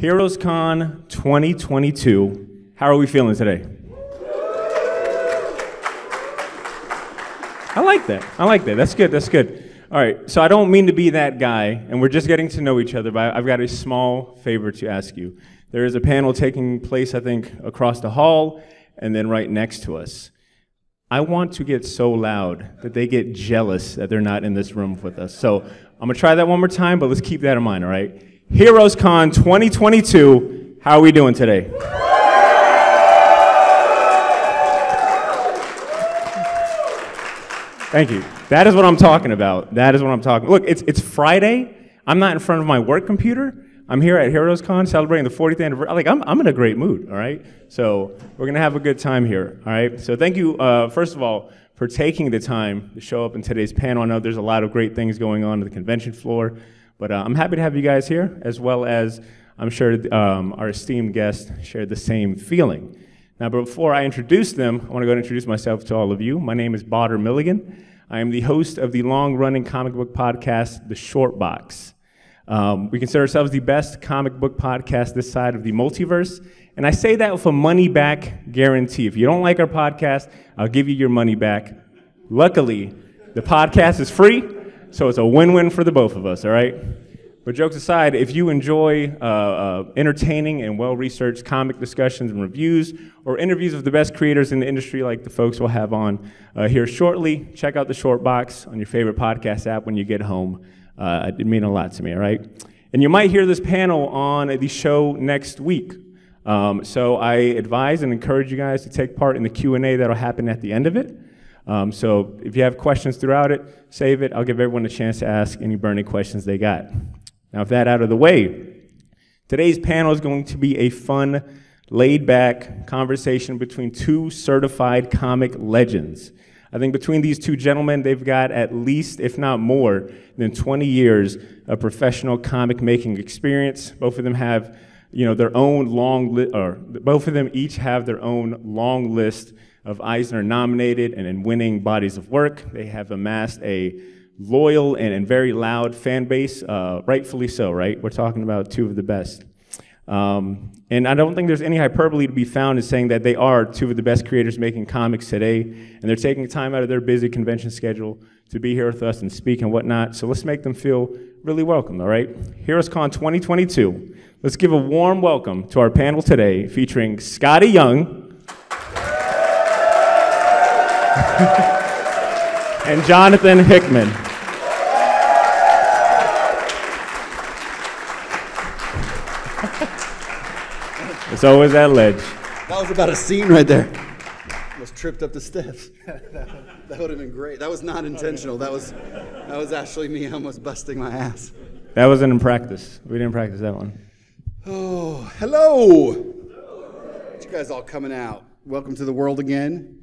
Heroes Con 2022. How are we feeling today? I like that. I like that. That's good. That's good. All right. So I don't mean to be that guy, and we're just getting to know each other, but I've got a small favor to ask you. There is a panel taking place, I think, across the hall and then right next to us. I want to get so loud that they get jealous that they're not in this room with us. So I'm going to try that one more time, but let's keep that in mind, all right? Heroes Con 2022. How are we doing today? Thank you. That is what I'm talking about. That is what I'm talking. Look, it's it's Friday. I'm not in front of my work computer. I'm here at Heroes Con celebrating the 40th anniversary. Like I'm I'm in a great mood. All right. So we're gonna have a good time here. All right. So thank you, uh, first of all, for taking the time to show up in today's panel. I know there's a lot of great things going on at the convention floor, but uh, I'm happy to have you guys here, as well as I'm sure um, our esteemed guests shared the same feeling. Now, before I introduce them, I want to go and introduce myself to all of you. My name is Badr Milligan. I am the host of the long running comic book podcast, The Short Box. Um, we consider ourselves the best comic book podcast this side of the multiverse. And I say that with a money back guarantee. If you don't like our podcast, I'll give you your money back. Luckily, the podcast is free, so it's a win win for the both of us, all right? But jokes aside, if you enjoy uh, uh, entertaining and well researched comic discussions and reviews, or interviews of the best creators in the industry, like the folks we'll have on uh, here shortly, check out the Short Box on your favorite podcast app when you get home. Uh, it means a lot to me, all right? And you might hear this panel on the show next week. Um, so I advise and encourage you guys to take part in the Q&A that'll happen at the end of it. Um, so if you have questions throughout it, save it. I'll give everyone a chance to ask any burning questions they got. Now, with that out of the way, today's panel is going to be a fun, laid back conversation between two certified comic legends. I think between these two gentlemen, they've got at least, if not more, than 20 years of professional comic making experience. Both of them have, you know, their own long list, or both of them each have their own long list of Eisner nominated and in winning bodies of work. They have amassed a loyal and, and very loud fan base, uh, rightfully so, right? We're talking about two of the best. Um, and I don't think there's any hyperbole to be found in saying that they are two of the best creators making comics today, and they're taking time out of their busy convention schedule to be here with us and speak and whatnot. So let's make them feel really welcome, all right? Heroes Con 2022. Let's give a warm welcome to our panel today featuring Skottie Young and Jonathan Hickman. It's always that ledge. That was about a scene right there. Almost tripped up the steps. that would have been great. That was not intentional. That was that was actually me almost busting my ass. That wasn't in practice. We didn't practice that one. Oh, hello. You guys all coming out. Welcome to the world again.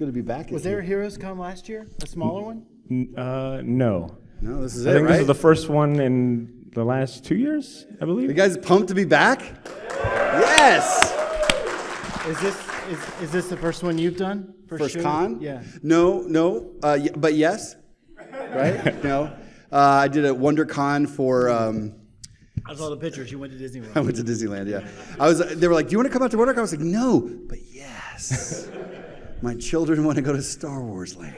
It's good to be back. Was there a Heroes Con last year? A smaller one? N- Uh, no. No, this is I it, think right? this is the first one in the last two years, I believe. you guys pumped to be back? Yes. Is this is, is this the first one you've done? First shoot? con? Yeah. No, no, uh, y- but yes. Right? no. Uh, I did a WonderCon for. Um, I saw the pictures. You went to Disney I went to Disneyland. Yeah, I was. They were like, "Do you want to come out to WonderCon?" I was like, "No, but yes." My children want to go to Star Wars Land.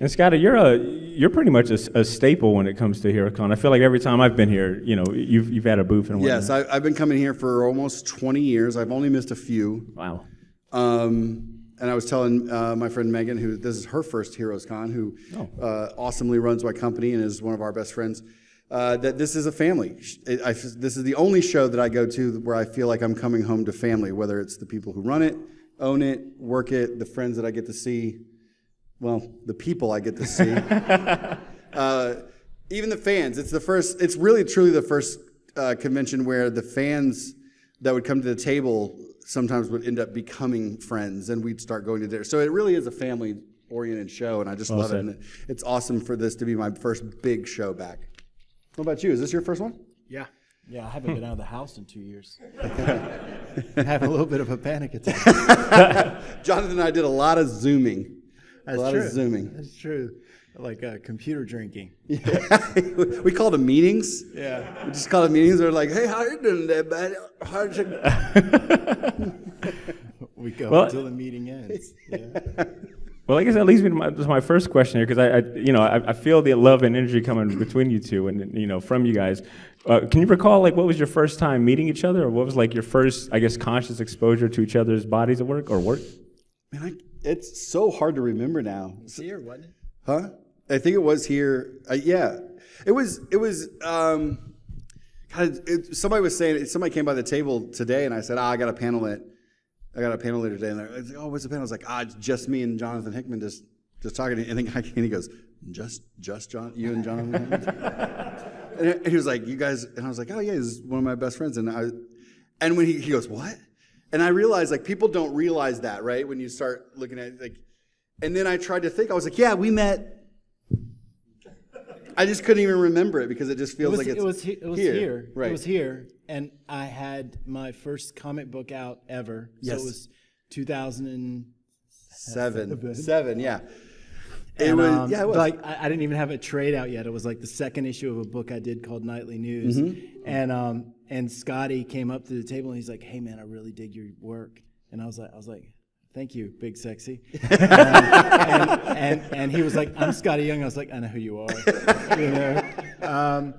And Skottie, you're a you're pretty much a staple when it comes to HeroCon. I feel like every time I've been here, you know, you've you've had a booth and whatnot. Yes, I, I've been coming here for almost 20 years. I've only missed a few. wow. Um, and I was telling uh, my friend Megan, who this is her first Heroes Con, who uh, awesomely runs my company and is one of our best friends, uh, that this is a family. It, I, this is the only show that I go to where I feel like I'm coming home to family, whether it's the people who run it, own it, work it, the friends that I get to see, well, the people I get to see, uh, even the fans. It's the first. It's really truly the first uh, convention where the fans that would come to the table sometimes would end up becoming friends, and we'd start going to dinner. So it really is a family-oriented show, and I just love said. it. And it's awesome for this to be my first big show back. What about you? Is this your first one? Yeah. Yeah, I haven't been out of the house in two years. I have a little bit of a panic attack. Jonathan and I did a lot of zooming. That's a lot true. of zooming. That's true. like uh, computer drinking. Yeah. we called them meetings. Yeah. We just called them meetings. They're like, hey, how you doing there, buddy? How's it? We go Well- until the meeting ends. Yeah. Well, I guess that leads me to my, to my first question here, because I, I, you know, I, I feel the love and energy coming between you two, and you know, from you guys. Uh, can you recall, like, what was your first time meeting each other, or what was like your first, I guess, conscious exposure to each other's bodies at work or work? Man, I, it's so hard to remember now. It's here, wasn't it? Huh? I think it was here. Uh, yeah, it was. It was. Um, God, it, somebody was saying. Somebody came by the table today, and I said, "Ah, I got a panel at. I got a panel later today." And they're like, "Oh, what's the panel?" I was like, "Ah, it's just me and Jonathan Hickman just just talking." And the guy and he goes, "Just just John, you and Jonathan." Hickman?" and he was like, "You guys," and I was like, "Oh yeah, he's one of my best friends." And I, and when he, he goes, "What?" And I realized like people don't realize that, right? When you start looking at like, and then I tried to think. I was like, "Yeah, we met." I just couldn't even remember it because it just It feels was, like it's it was, he- it was here. here. Right. It was here. And I had my first comic book out ever. So Yes. it was 2000 and seven. Seven, yeah. It was, um, yeah, it was. Like I, I didn't even have a trade out yet. It was like the second issue of a book I did called Nightly News. Mm-hmm. And um, and Skottie came up to the table and he's like, "Hey man, I really dig your work." And I was like, I was like, "Thank you, Big Sexy." um, and, and and he was like, "I'm Skottie Young." I was like, "I know who you are." you know. Um,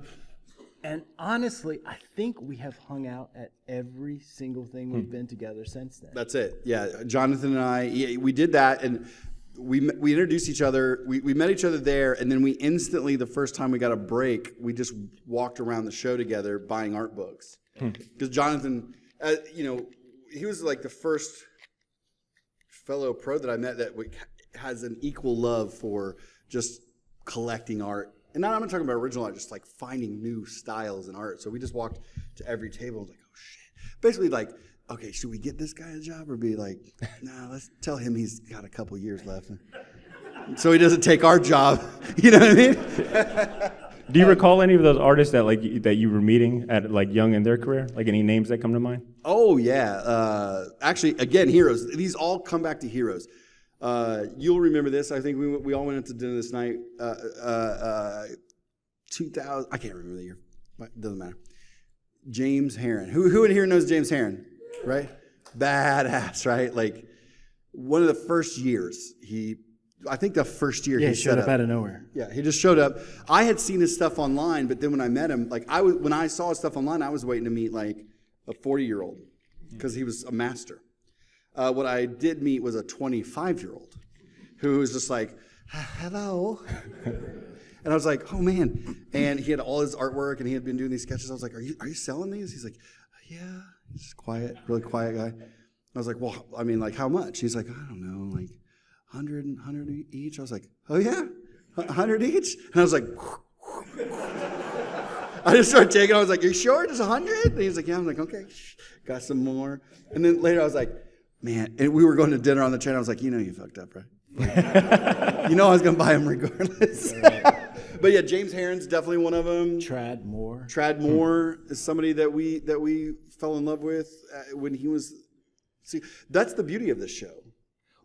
and honestly, I think we have hung out at every single thing we've been together since then. That's it. Yeah, Jonathan and I, yeah, we did that, and we we introduced each other. We, we met each other there, and then we instantly, the first time we got a break, we just walked around the show together buying art books. Because Jonathan, uh, you know, he was like the first fellow pro that I met that has an equal love for just collecting art. And not, I'm not talking about original art, just like finding new styles in art. So we just walked to every table and was like, oh shit. Basically, like, okay, should we get this guy a job or be like, nah, let's tell him he's got a couple years left. So he doesn't take our job. You know what I mean? Do you recall any of those artists that like that you were meeting at like young in their career? Like any names that come to mind? Oh yeah. Uh, actually, again, heroes. These all come back to heroes. Uh, you'll remember this. I think we, we all went out to dinner this night. Uh, uh, uh, 2000. I can't remember the year. But doesn't matter. James Harren. Who who in here knows James Harren? Right. Badass. Right. Like one of the first years he. I think the first year yeah, he he showed set up out of nowhere. yeah, he just showed up. I had seen his stuff online, but then when I met him, like I was when I saw his stuff online, I was waiting to meet like a 40 year old because he was a master. Uh, what I did meet was a 25 year old who was just like, "Hello," and I was like, "Oh man!" And he had all his artwork, and he had been doing these sketches. I was like, "Are you are you selling these?" He's like, "Yeah." He's just quiet, really quiet guy. I was like, "Well, I mean, like how much?" He's like, "I don't know, like." 100 100 each. I was like, oh yeah, 100 each? And I was like, I just started taking. I was like, "You sure? Just 100?" And he was like, "Yeah." I'm like, "Okay." Shh. Got some more. And then later, I was like, "Man!" And we were going to dinner on the train. I was like, "You know, you fucked up, right? You know, I was gonna buy him regardless." but yeah, James Harren's definitely one of them. Tradd Moore. Tradd Moore is somebody that we that we fell in love with uh, when he was. See, that's the beauty of this show.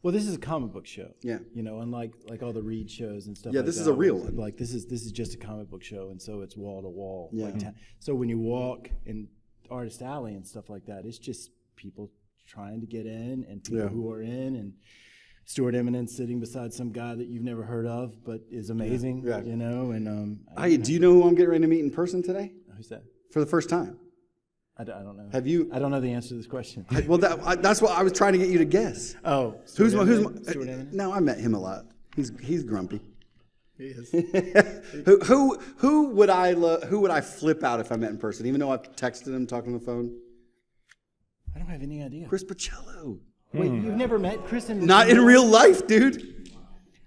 Well, this is a comic book show. Yeah. You know, unlike like all the Reed shows and stuff. Yeah, like this is a real one. Like this is this is just a comic book show, and so it's wall to wall. Yeah. Like so when you walk in Artist Alley and stuff like that, it's just people trying to get in and people Yeah. who are in and. Stuart Immonen sitting beside some guy that you've never heard of, but is amazing. Yeah. You know, and um, I, do you know who I'm getting ready to meet in person today who's that? for the first time? I, d- I don't know. Have you? I don't know the answer to this question. Well, that, I, that's what I was trying to get you to guess. oh, Who's Stuart my, who's my, Stuart Immonen? No, I met him a lot. He's he's grumpy. He is. who who who would I lo- who would I flip out if I met in person? Even though I've texted him, talked on the phone. I don't have any idea. Chris Bachalo. Wait, you've never met Chris? In Not in real life, dude.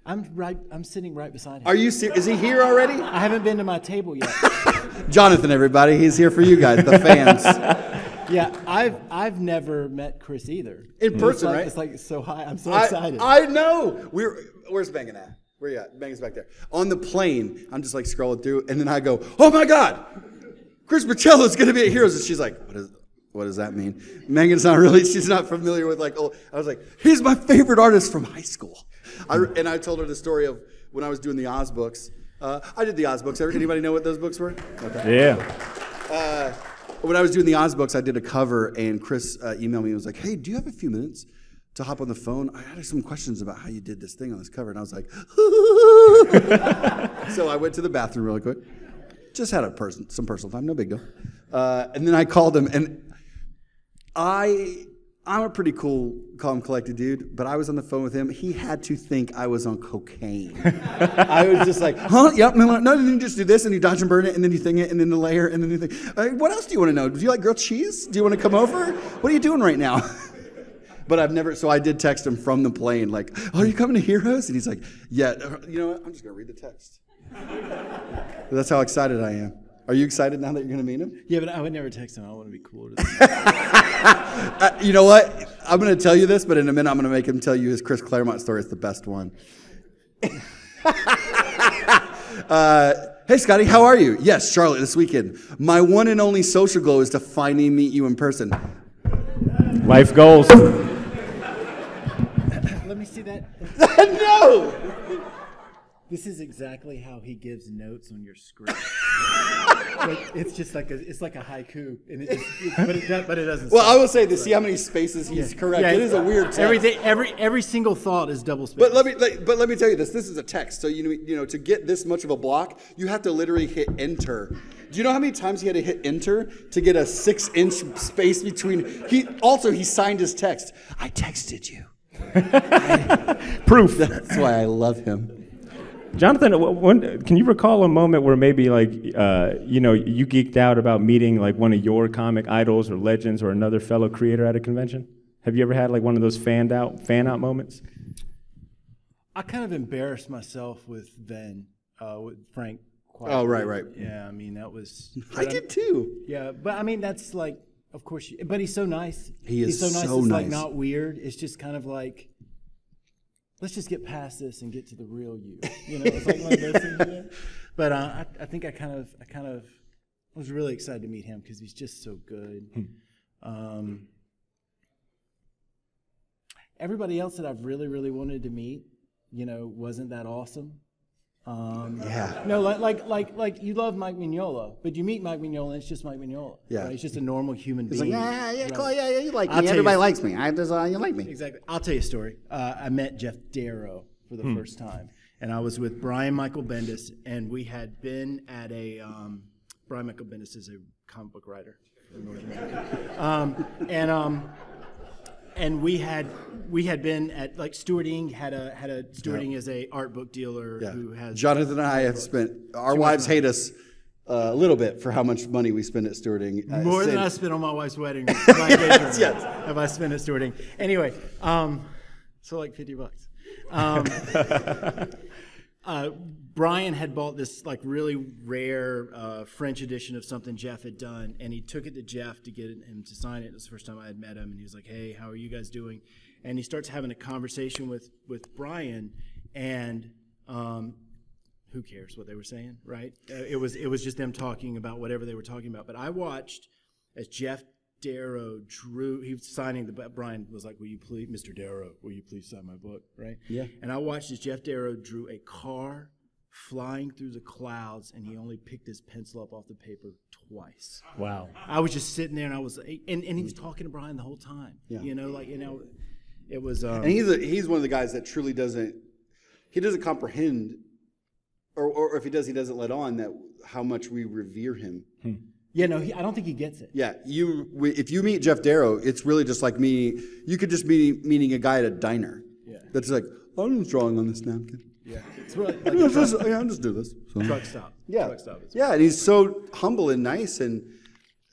I'm right. I'm sitting right beside him. Are you serious? Is he here already? I haven't been to my table yet. Jonathan, everybody, he's here for you guys, the fans. yeah, I've I've never met Chris either. In It's person, like- right? It's like so high. I'm so I, excited. I know. We're where's Megan at? Where you at? Megan's back there. On the plane, I'm just like scrolling through, and then I go, "Oh my God, Chris Bachalo's gonna be at Heroes," and she's like, "What is? what does that mean? Megan's not really, she's not familiar with like, oh, I was like, he's my favorite artist from high school. I, and I told her the story of when I was doing the Oz books. Uh, I did the Oz books. Anybody know what those books were? Okay. Yeah. Uh, when I was doing the Oz books, I did a cover, and Chris uh, emailed me and was like, hey, do you have a few minutes to hop on the phone? I had some questions about how you did this thing on this cover. And I was like, so I went to the bathroom really quick. Just had a person, some personal time, no big deal. Uh, and then I called him, and I, I'm a pretty cool, calm, collected dude, but I was on the phone with him. He had to think I was on cocaine. I was just like, huh? Yep. No, no, then you just do this, and you dodge and burn it, and then you thing it, and then the layer, and then you think, uh, what else do you want to know? Do you like grilled cheese? Do you want to come over? What are you doing right now? But I've never, so I did text him from the plane, like, oh, are you coming to Heroes? And he's like, yeah. You know what? I'm just going to read the text. That's how excited I am. Are you excited now that you're going to meet him? Yeah, but I would never text him. I want to be cool. To Uh, you know what? I'm going to tell you this, but in a minute I'm going to make him tell you his Chris Claremont story. It's the best one. uh, hey, Skottie, how are you? Yes, Charlotte, this weekend. My one and only social goal is to finally meet you in person. Life goals. Let me see that. no! This is exactly how he gives notes on your script. Like, it's just like a, it's like a haiku, and it just, it- but it, but it doesn't. Well. I will say this. See how many spaces he's correct. Yeah, it is a weird text. Everything, every every single thought is double space. But let me, let, but let me tell you this. This is a text, so you know, you know, to get this much of a block, you have to literally hit enter. Do you know how many times he had to hit enter to get a six-inch space between? He also he signed his text. I texted you. Proof. That's why I love him. Jonathan, when, can you recall a moment where maybe like uh, you know you geeked out about meeting like one of your comic idols or legends or another fellow creator at a convention? Have you ever had like one of those fanned out fan out moments? I kind of embarrassed myself with Ben, uh, with Frank. quite Oh, right, right. Yeah, I mean that was. I did too. Yeah, but I mean that's like, of course. You, but he's so nice. He is he's so nice. so it's like not weird. It's just kind of like, let's just get past this and get to the real you. You know, it's like one of those things. you know? But uh, I, I think I kind of, I kind of was really excited to meet him because he's just so good. Um, everybody else that I've really, really wanted to meet, you know, wasn't that awesome. Um, Yeah. no, like, like, like, like you love Mike Mignola, but you meet Mike Mignola, and it's just Mike Mignola. Yeah. right? He's just a normal human He's like, being. yeah, yeah, right? cool, yeah, yeah, you like I'll me. tell you- Everybody likes me. I just, uh, you like me. Exactly. I'll tell you a story. Uh, I met Geof Darrow for the first time, and I was with Brian Michael Bendis, and we had been at a. Um, Brian Michael Bendis is a comic book writer from North America, um, and um, and we had we had been at like Stuart Ng had a had a Stuart Ng is a art book dealer Yeah. who has Jonathan and I have spent. Our wives hate us uh, a little bit for how much money we spend at Stuart Ng. Uh, More than I spent on my wife's wedding. my ring yes. Have I spent at Stuart Ng? Anyway, um, so like fifty bucks. Um, uh, Brian had bought this like really rare uh, French edition of something Geof had done, and he took it to Geof to get him to sign it. It was the first time I had met him, and he was like, "Hey, how are you guys doing?" And he starts having a conversation with with Brian, and um, who cares what they were saying, right? Uh, it was it was just them talking about whatever they were talking about. But I watched as Geof Darrow drew. He was signing the. Brian was like, "Will you please, Mr. Darrow, will you please sign my book?" Right? Yeah. And I watched as Geof Darrow drew a car flying through the clouds, and he only picked his pencil up off the paper twice. Wow. I was just sitting there, and I was, and, and he was talking to Brian the whole time. Yeah. You know, like you know, it was. Um, And he's a, he's one of the guys that truly doesn't he doesn't comprehend, or, or if he does, he doesn't let on that how much we revere him. Yeah, no, he, I don't think he gets it. Yeah, you if you meet Geof Darrow, it's really just like me. You could just be meeting a guy at a diner. Yeah. That's like I'm drawing on this napkin. Yeah, it's really like Yeah, truck, just, yeah, I'm just do this. So- truck stop. Yeah, truck stop. yeah, and he's so humble and nice, and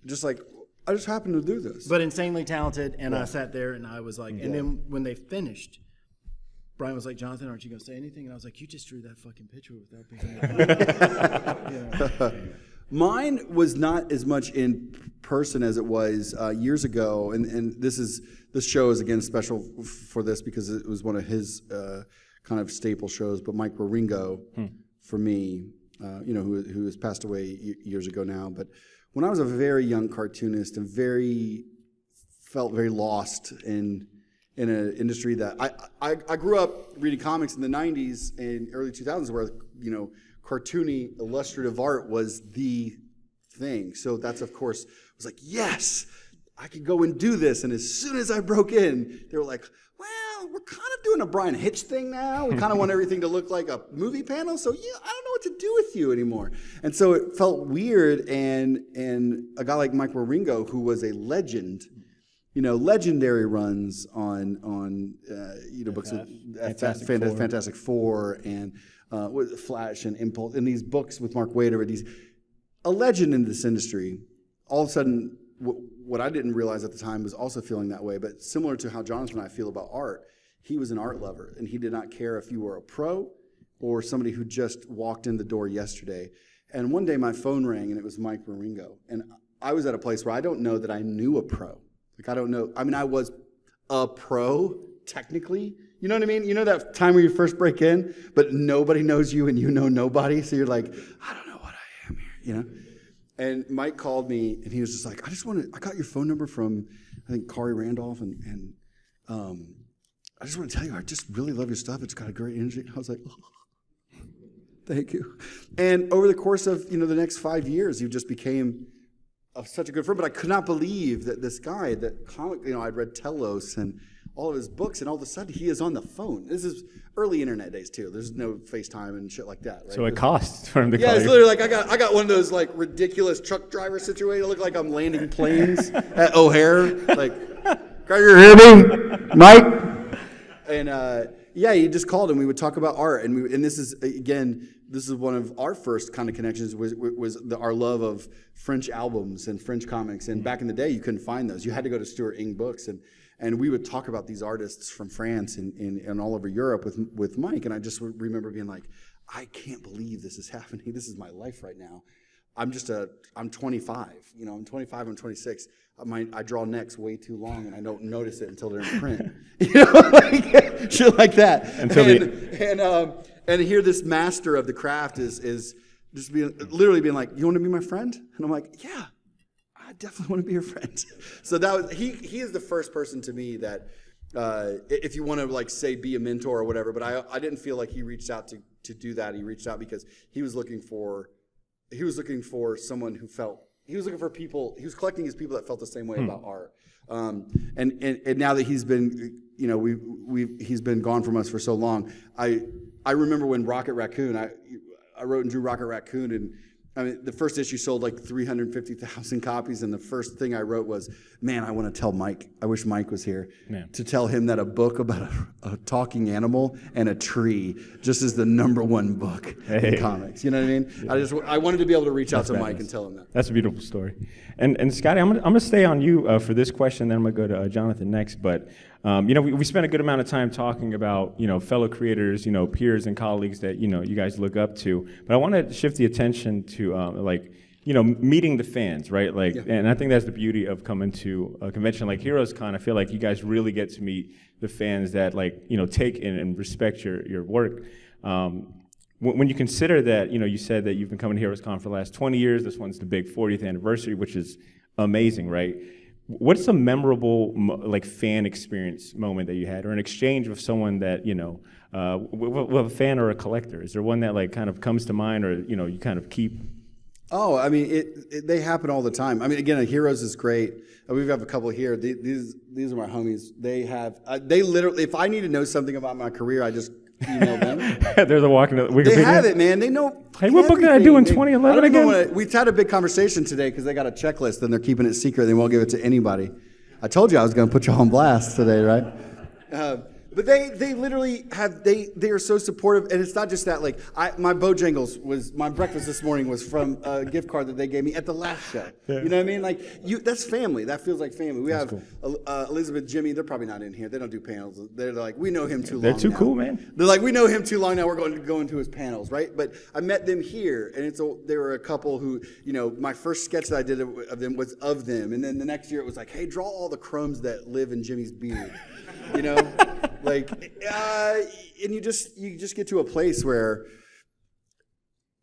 just like I just happen to do this. but insanely talented. And I sat there and I was like, and then when they finished, Brian was like, Jonathan, aren't you going to say anything? And I was like, you just drew that fucking picture without it up. Mine was not as much in person as it was uh, years ago, and, and this is this show is again special f- for this because it was one of his uh, kind of staple shows. But Mike Wieringo, for me, uh, you know, who, who has passed away y- years ago now. But when I was a very young cartoonist and very felt very lost in in an industry that I, I I grew up reading comics in the '90s and early 2000s, where you know cartoony illustrative art was the thing. So that's of course was like yes, I could go and do this. And as soon as I broke in, they were like, well, we're kind of doing a Bryan Hitch thing now. We kind of want everything to look like a movie panel. So yeah, I don't know what to do with you anymore. And so it felt weird. And and a guy like Mike Wieringo, who was a legend, you know, legendary runs on on uh, you know books with uh, Fantastic Fant- Four. Fantastic Four and uh, with Flash and Impulse and these books with Mark Wader these a legend in this industry. All of a sudden, w- what I didn't realize at the time was also feeling that way. But similar to how Jonathan and I feel about art, he was an art lover, and he did not care if you were a pro or somebody who just walked in the door yesterday. And one day, my phone rang, and it was Mike Wieringo, and I was at a place where I don't know that I knew a pro. Like I don't know. I mean, I was a pro technically. You know what I mean? You know that time where you first break in, but nobody knows you and you know nobody. So you're like, I don't know what I am here, you know? And Mike called me and he was just like, I just want to, I got your phone number from, I think, Khary Randolph. And, and um, I just want to tell you, I just really love your stuff. It's got a great energy. I was like, oh, thank you. And over the course of, you know, the next five years, you just became a, such a good friend. But I could not believe that this guy, that comic, you know, I'd read Tellos and all of his books, and all of a sudden he is on the phone. This is early internet days too. There's no FaceTime and shit like that. Right? So it costs for him to Yeah, call it's you. literally like I got I got one of those like ridiculous truck driver situations. I look like I'm landing planes at O'Hare. Like, can you hear me, Mike? And uh, yeah, he just called and we would talk about art. And we and this is again, this is one of our first kind of connections was was the, our love of French albums and French comics. And back in the day, you couldn't find those. You had to go to Stuart Ng Books and. And we would talk about these artists from France and, and, and all over Europe with, with Mike. And I just remember being like, I can't believe this is happening. This is my life right now. I'm just a, I'm 25. You know, I'm 25, I'm 26. I, might, I draw necks way too long and I don't notice it until they're in print. you know, like, shit like that. Until and, the- and, um, and here this master of the craft is, is just being, literally being like, you want to be my friend? And I'm like, yeah. I definitely want to be your friend. So that was he. He is the first person to me that, uh, if you want to like say be a mentor or whatever. But I I didn't feel like he reached out to to do that. He reached out because he was looking for, he was looking for someone who felt. He was looking for people. He was collecting his people that felt the same way about art. Um, and, and and now that he's been, you know, we we he's been gone from us for so long. I I remember when Rocket Raccoon. I I wrote and drew Rocket Raccoon and. I mean, the first issue sold like 350,000 copies, and the first thing I wrote was, "Man, I want to tell Mike. I wish Mike was here Man. to tell him that a book about a, a talking animal and a tree just is the number one book Hey. in comics. You know what I mean? I just I wanted to be able to reach out to Mike and tell him that. That's a beautiful story. And and Skottie, I'm gonna, I'm gonna stay on you uh, for this question, then I'm gonna go to uh, Jonathan next. But um, you know, we, we spent a good amount of time talking about you know fellow creators, you know peers and colleagues that you know you guys look up to. But I want to shift the attention to um, like you know meeting the fans, right? Like, and I think that's the beauty of coming to a convention like Heroes Con. I feel like you guys really get to meet the fans that like you know take in and respect your your work. Um, when when you consider that, you know, you said that you've been coming to HeroesCon for the last 20 years. This one's the big 40th anniversary, which is amazing, right? What's a memorable, like, fan experience moment that you had, or an exchange with someone that you know, uh, with, a fan or a collector? Is there one that like kind of comes to mind, or you know, you kind of keep? Oh, I mean, it, it, they happen all the time. I mean, again, Heroes is great. Uh, We have a couple here. These these are my homies. They have uh, they literally. If I need to know something about my career, I just email them. There's a walking. They have it, man. They know. Hey, what book did I do in everything. They- 2011 I don't again? wanna- we had a big conversation today because they got a checklist and they're keeping it secret. They won't give it to anybody. I told you I was going to put you on blast today, right? Uh, but they they literally have they they are so supportive, and it's not just that. Like I, my Bojangles was my breakfast this morning was from a gift card that they gave me at the last show. You know what I mean? Like you, that's family. That feels like family. We have uh, Elizabeth, Jimmy. They're probably not in here. They don't do panels. They're like we know him too long. They're too now. cool, man. They're like, we know him too long now. We're going to go into his panels, right? But I met them here, and it's a, there were a couple who, you know, my first sketch that I did of of them was of them, and then the next year it was like, hey, draw all the crumbs that live in Jimmy's beard, you know, like, uh, and you just you just get to a place where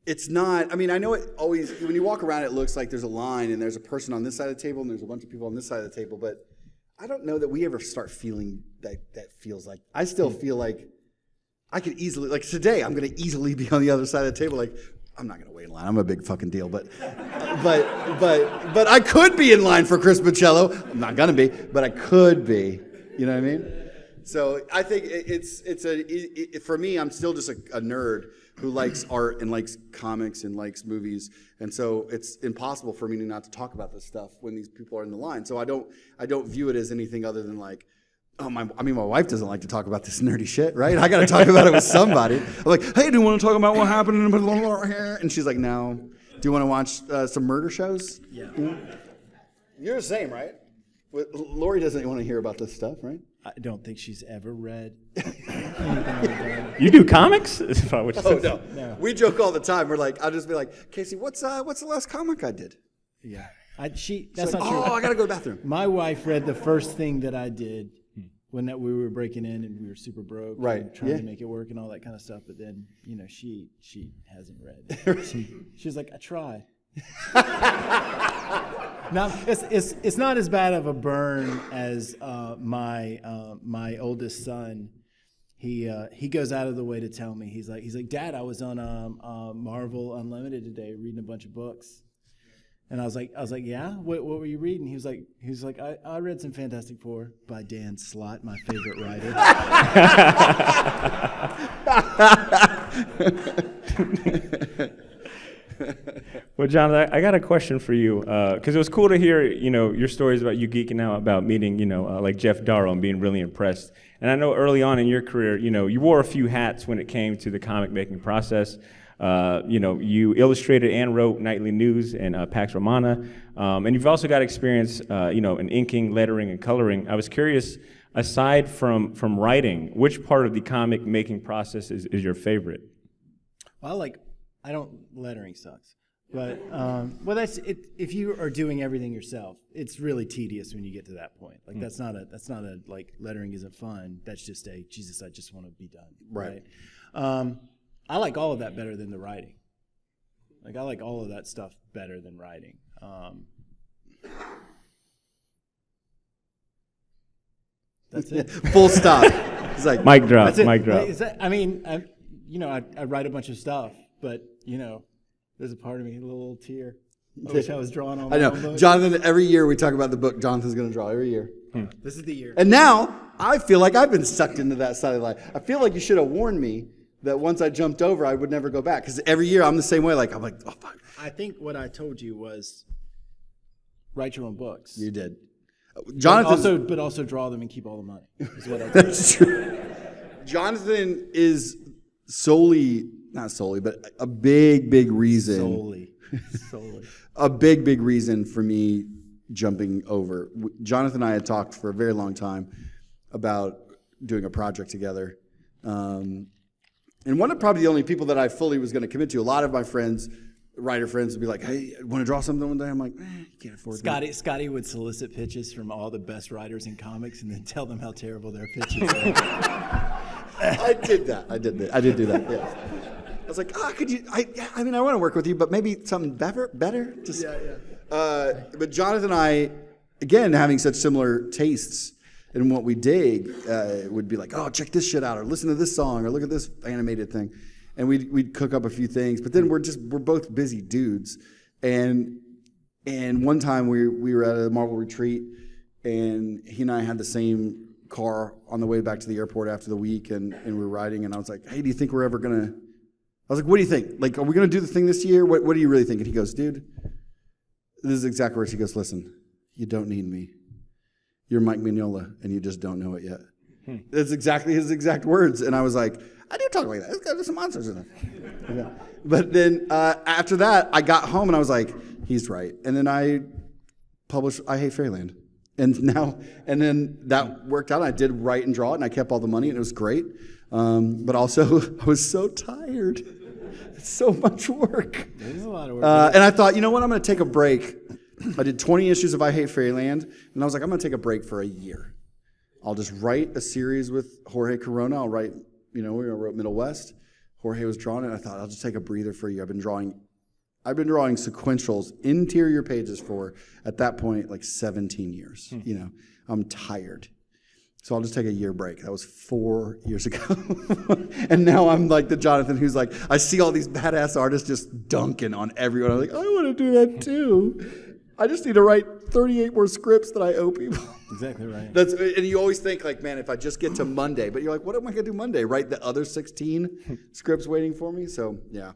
it's not i mean i know it always when you walk around it looks like there's a line and there's a person on this side of the table and there's a bunch of people on this side of the table but I don't know that we ever start feeling that that feels like I still feel like I could easily like today I'm gonna easily be on the other side of the table like I'm not gonna wait in line. I'm a big fucking deal, but but but but I could be in line for Chris Bachalo. I'm not gonna be, but I could be. You know what I mean? So I think it's it's a it, it, for me. I'm still just a, a nerd who likes art and likes comics and likes movies, and so it's impossible for me to not to talk about this stuff when these people are in the line. So I don't I don't view it as anything other than like. Oh my! I mean, my wife doesn't like to talk about this nerdy shit, right? I got to talk about it with somebody. I'm like, "Hey, do you want to talk about what happened in the And she's like, "No." Do you want to watch uh, some murder shows? Yeah. You're the same, right? Lori doesn't want to hear about this stuff, right? I don't think she's ever read anything You do comics? Is probably what Oh said. no. We joke all the time. We're like, I'll just be like, Casey, what's uh, what's the last comic I did? Yeah. I, she, She's that's like, not true. oh, I gotta go to the bathroom. My wife read the first thing that I did when that we were breaking in and we were super broke, and Right, Trying yeah. to make it work and all that kind of stuff. But then, you know, she she hasn't read. she, she was like, I tried. now it's, it's it's not as bad of a burn as uh, my uh, my oldest son. He uh, he goes out of the way to tell me he's like he's like Dad, I was on um, uh, Marvel Unlimited today reading a bunch of books. And I was like, I was like, yeah. What, what were you reading? He was like, he was like, I, I read some Fantastic Four by Dan Slott, my favorite writer. Well, John, I got a question for you because it was cool to hear, you know, your stories about you geeking out about meeting, you know, uh, like Geof Darrow and being really impressed. And I know early on in your career, you know, you wore a few hats when it came to the comic making process. Uh, you know, you illustrated and wrote nightly news and uh, Pax Romana, um, and you've also got experience, uh, you know, in inking, lettering, and coloring. I was curious, aside from from writing, which part of the comic making process is, is your favorite? well, I like, I don't lettering sucks, but um, well, that's it. If you are doing everything yourself, it's really tedious when you get to that point. Like, that's not a that's not a like lettering isn't fun. That's just a Jesus. I just want to be done. Right. Um, I like all of that better than the writing. Like, I like all of that stuff better than writing. Um, that's it. Full stop. It's like, Mic drop. Mic drop. Is that, I mean, I, you know, I, I write a bunch of stuff, but you know, there's a part of me, a little, little tear. I wish I was drawing on my I know, own. Jonathan. Every year we talk about the book Jonathan's gonna draw every year, hmm. This is the year. and now I feel like I've been sucked into that side of life. I feel like you should have warned me that once I jumped over, I would never go back. Because every year I'm the same way. Like I'm like, oh fuck, I think what I told you was write your own books. you did. But Jonathan. also, but also draw them and keep all the money. Is what I told. That's true. Jonathan is solely, not solely, but a big, big reason. solely, solely. a big, big reason for me jumping over. Jonathan and I had talked for a very long time about doing a project together. Um, and one of probably the only people that I fully was going to commit to. A lot of my friends, writer friends, would be like, "Hey, want to draw something one day?" I'm like, eh, "You can't afford that." Skottie, Skottie would solicit pitches from all the best writers in comics and then tell them how terrible their pitches are. I did that. I did that. I did do that. Yeah. I was like, ah, could you? I, yeah, I mean, I want to work with you, but maybe something better. Better. Just, yeah, yeah. Uh, but Jonathan and I, again, having such similar tastes in what we dig, uh, would be like, oh, check this shit out, or listen to this song, or look at this animated thing, and we'd we'd cook up a few things. But then we're just we're both busy dudes, and and one time we we were at a Marvel retreat, and he and I had the same car on the way back to the airport after the week, and, and we were riding, and I was like, "Hey, do you think we're ever gonna?" I was like, "What do you think? Like, are we gonna do the thing this year? What What do you really think?" And he goes, "Dude, this is exact words." He goes, "Listen, you don't need me. You're Mike Mignola, and you just don't know it yet." That's exactly his exact words, and I was like, "I do talk like that. Got some monsters in it." Okay. But then uh, after that, I got home and I was like, "He's right." And then I published I Hate Fairyland. And now, and then that worked out. I did write and draw it, and I kept all the money, and it was great. Um, but also, I was so tired. It's so much work. There's a lot of work. Uh, and I thought, you know what? I'm going to take a break. I did 20 issues of I Hate Fairyland, and I was like, I'm going to take a break for a year. I'll just write a series with Jorge Corona. I'll write, you know, we wrote Middle West. Jorge was drawing it. I thought I'll just take a breather for a year. I've been drawing, I've been drawing sequentials, interior pages for at that point like 17 years. You know, I'm tired. So I'll just take a year break. That was four years ago. and now I'm like the Jonathan who's like, I see all these badass artists just dunking on everyone. I'm like, I want to do that too. I just need to write 38 more scripts that I owe people. Exactly right. That's and you always think like, man, if I just get to Monday, but you're like, what am I gonna do Monday? Write the other 16 scripts waiting for me. So yeah.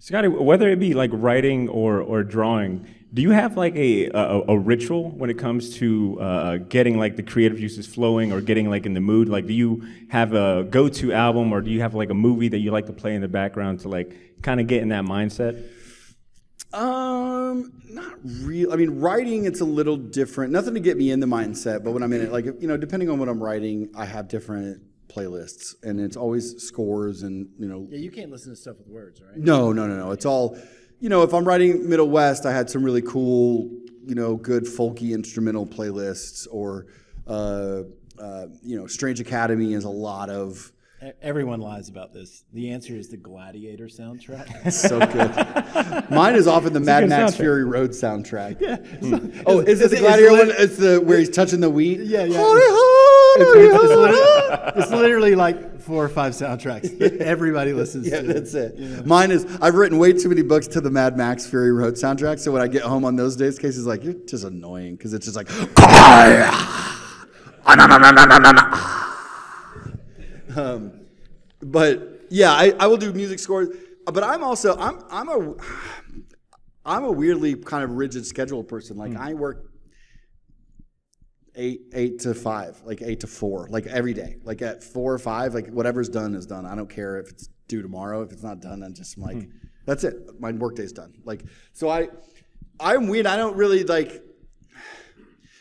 Skottie, whether it be like writing or, or drawing, do you have like a, a, a ritual when it comes to uh, getting like the creative juices flowing or getting like in the mood? Like, do you have a go-to album or do you have like a movie that you like to play in the background to like kind of get in that mindset? Um, not real. I mean, writing it's a little different. Nothing to get me in the mindset, but when I'm in it, like you know, depending on what I'm writing, I have different playlists, and it's always scores and you know. Yeah, you can't listen to stuff with words, right? No, no, no, no. It's all, you know, if I'm writing Middle West, I had some really cool, you know, good folky instrumental playlists, or, uh, uh, you know, Strange Academy is a lot of. E- Everyone lies about this. The answer is the Gladiator soundtrack. So good. Mine is often the Mad Max soundtrack. Fury Road soundtrack. Yeah. Oh, is it the Gladiator one? It's the where he's touching the wheat. Yeah, yeah. It's, it's literally, it's literally like four or five soundtracks that everybody listens Yeah, to. that's it. Mine is. I've written way too many books to the Mad Max Fury Road soundtrack. So when I get home on those days, Casey's like, "You're just annoying," because it's just like, um, but yeah, I, I will do music scores. But I'm also I'm I'm a I'm a weirdly kind of rigid schedule person. Like I work eight eight to five, like eight to four, like every day. Like at four or five, like whatever's done is done. I don't care if it's due tomorrow. If it's not done, I'm just like, hmm. that's it. My workday's done. Like so, I I'm weird. I don't really like.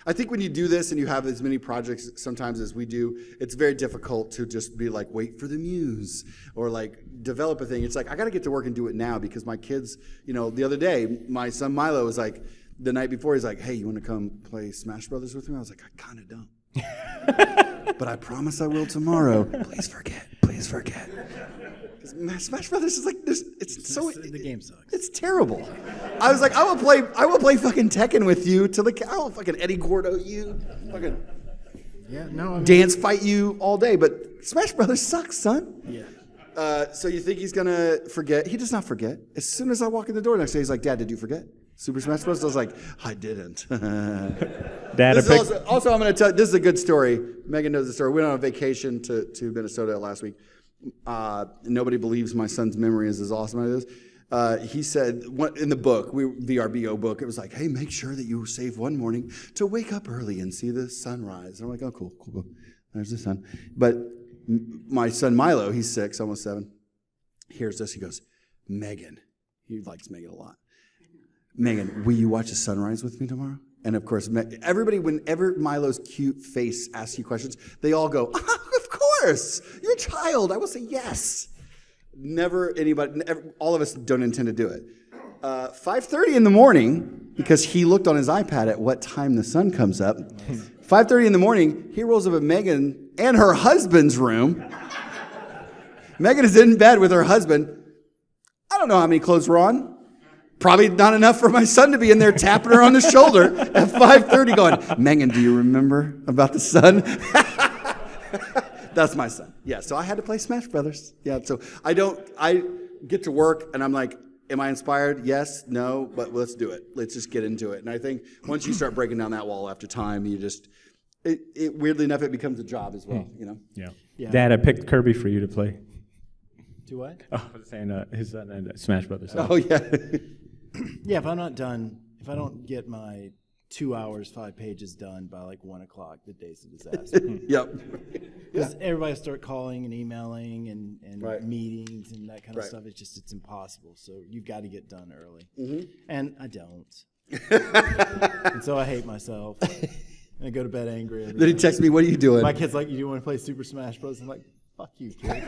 I think when you do this and you have as many projects sometimes as we do, it's very difficult to just be like, wait for the muse or like develop a thing. It's like, I got to get to work and do it now because my kids, you know, the other day, my son Milo was like, the night before, he's like, hey, you want to come play Smash Brothers with me? I was like, I kind of don't. but I promise I will tomorrow. Please forget. Please forget." Smash Brothers is like this. It's so. the game sucks. It's terrible. I was like, I will play. I will play fucking Tekken with you till the. I will fucking Eddie Gordo you. Fucking Yeah, no, I mean, dance fight you all day. But Smash Brothers sucks, son. yeah. Uh, so you think he's gonna forget? He does not forget. As soon as I walk in the door next day, he's like, "Dad, did you forget Super Smash Bros?" I was like, "I didn't." Dad, I This is picked, also, also, I'm going to tell. This is a good story. Megan knows the story. We went on a vacation to, to Minnesota last week. Uh, nobody believes my son's memory is as awesome as it is. Uh, he said what, in the book, we, VRBO book, it was like, "Hey, make sure that you save one morning to wake up early and see the sunrise." And I'm like, "Oh, cool, cool, cool. There's the sun." But m- my son Milo, he's six, almost seven. Hears this, he goes, "Megan." He likes Megan a lot. Megan, will you watch the sunrise with me tomorrow? And of course, everybody, whenever Milo's cute face asks you questions, they all go, "Ah, "Of course, you're a child." I will say yes. Never anybody, never, all of us don't intend to do it. Uh, 5:30 in the morning, because he looked on his iPad at what time the sun comes up. 5:30 in the morning, he rolls up at Megan and her husband's room. Megan is in bed with her husband. I don't know how many clothes were on. Probably not enough for my son to be in there tapping her on the shoulder at 5:30 going, "Megan, do you remember about the sun?" That's my son. Yeah, so I had to play Smash Brothers. Yeah, so I don't I get to work and I'm like, am I inspired? Yes, no, but let's do it. Let's just get into it. And I think once you start breaking down that wall after time, you just it, it weirdly enough it becomes a job as well, you know. yeah. Yeah. Dad, I picked Kirby for you to play. Do what? Oh, I was saying uh, his son and Smash Brothers. Oh yeah. Yeah, if I'm not done, if I don't get my two hours, five pages done by like one o'clock, the day's a disaster. yep. Because everybody start calling and emailing and, and Right. meetings and that kind of Right. stuff. It's just it's impossible. So you've got to get done early, Mm-hmm. and I don't. and so I hate myself. And I go to bed angry. Then he texts me, "What are you doing?" My kid's like, "You do want to play Super Smash Bros?" I'm like, "Fuck you, kid."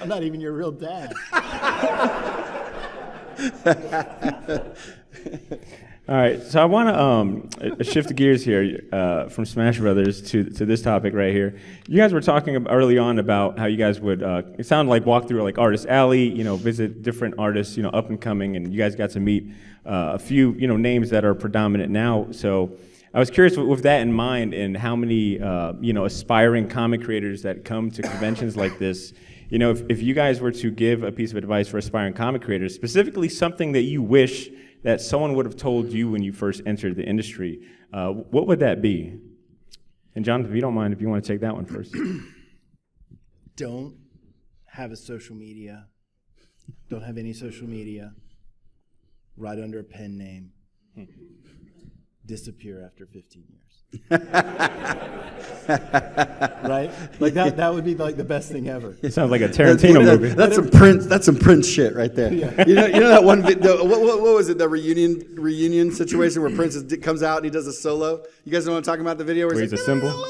I'm not even your real dad. All right, so I want to um, shift the gears here uh, from Smash Brothers to to this topic right here. You guys were talking early on about how you guys would. Uh, it sounded like walk through like Artist Alley, you know, visit different artists, you know, up and coming, and you guys got to meet uh, a few, you know, names that are predominant now. So I was curious with, with that in mind, and how many uh, you know aspiring comic creators that come to conventions like this. You know, if, if you guys were to give a piece of advice for aspiring comic creators, specifically something that you wish that someone would have told you when you first entered the industry, uh, what would that be? And John, if you don't mind, if you want to take that one first. Don't have a social media. Don't have any social media. Write under a pen name. Disappear after 15 years. right? Like that, that would be like the best thing ever. It sounds like a Tarantino That- movie. That's some Prince. That's some Prince shit right there. You know, you know that one. vid- The, what, what, what was it? The reunion reunion situation where Prince is, comes out and he does a solo. You guys know what I'm talking about? The video where, Where he's, he's like, a symbol?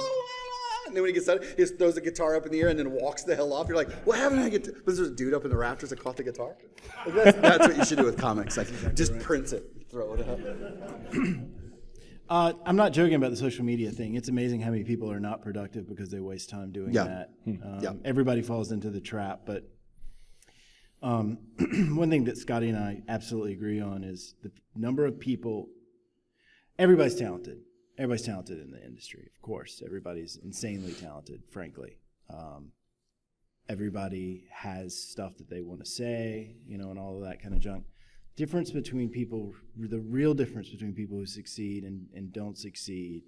And then when he gets done, he just throws the guitar up in the air and then walks the hell off. You're like, what happened? I get. To? Was there a dude up in the rafters that caught the guitar? Like, that's, that's what you should do with comics. Like, just print it, throw it up. Uh, I'm not joking about the social media thing. It's amazing how many people are not productive because they waste time doing Yeah. that. Um, Yeah. Everybody falls into the trap, but um, one thing that Skottie and I absolutely agree on is the number of people. Everybody's talented. Everybody's talented in the industry, of course. Everybody's insanely talented, frankly. Um, everybody has stuff that they want to say, you know, and all of that kind of junk. Difference between people, the real difference between people who succeed and, and don't succeed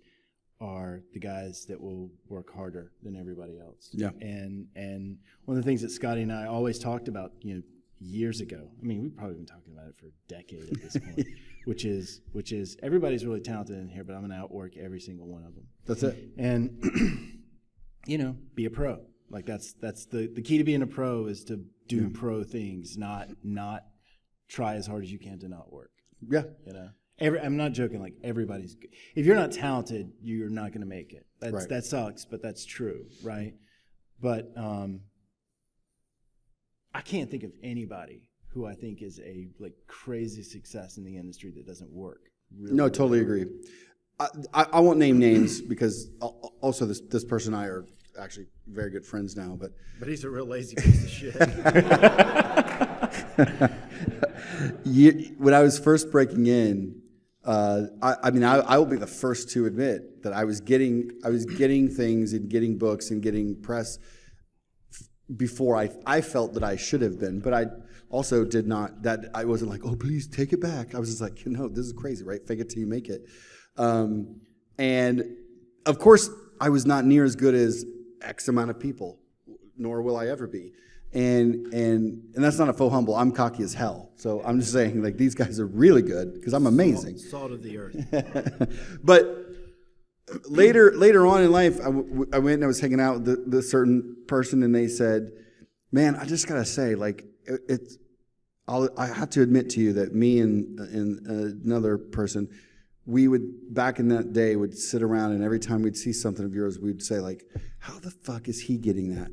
are the guys that will work harder than everybody else. Yeah. And and one of the things that Skottie and I always talked about, you know, years ago. I mean, we've probably been talking about it for a decade at this point, which is which is everybody's really talented in here, but I'm going to outwork every single one of them That's it. and you know be a pro like that's that's the the key to being a pro is to do pro things not not try as hard as you can to not work Yeah. you know Every, i'm not joking like everybody's if you're not talented you're not going to make it that's Right. that sucks but that's true right but um i can't think of anybody who i think is a like crazy success in the industry that doesn't work really No, totally agree. I, I, I won't name names because also this this person and I are actually very good friends now. But but he's a real lazy piece of shit ye- when I was first breaking in, uh, I, I mean, I, I will be the first to admit that I was getting I was getting things and getting books and getting press before I I felt that I should have been, but I also did not. That I wasn't like, oh, please take it back. I was just like, no, this is crazy, right? Fake it till you make it. Um, and of course, I was not near as good as X amount of people, nor will I ever be. And and and that's not a faux humble. I'm cocky as hell. So I'm just saying, like these guys are really good because I'm amazing. salt of the earth but later later on in life, I, w- I went and I was hanging out with the, the certain person, and they said, "Man, I just gotta say, like, it, it's." I'll, I have to admit to you that me and, and another person, we would back in that day would sit around, and every time we'd see something of yours, we'd say like, "How the fuck is he getting that?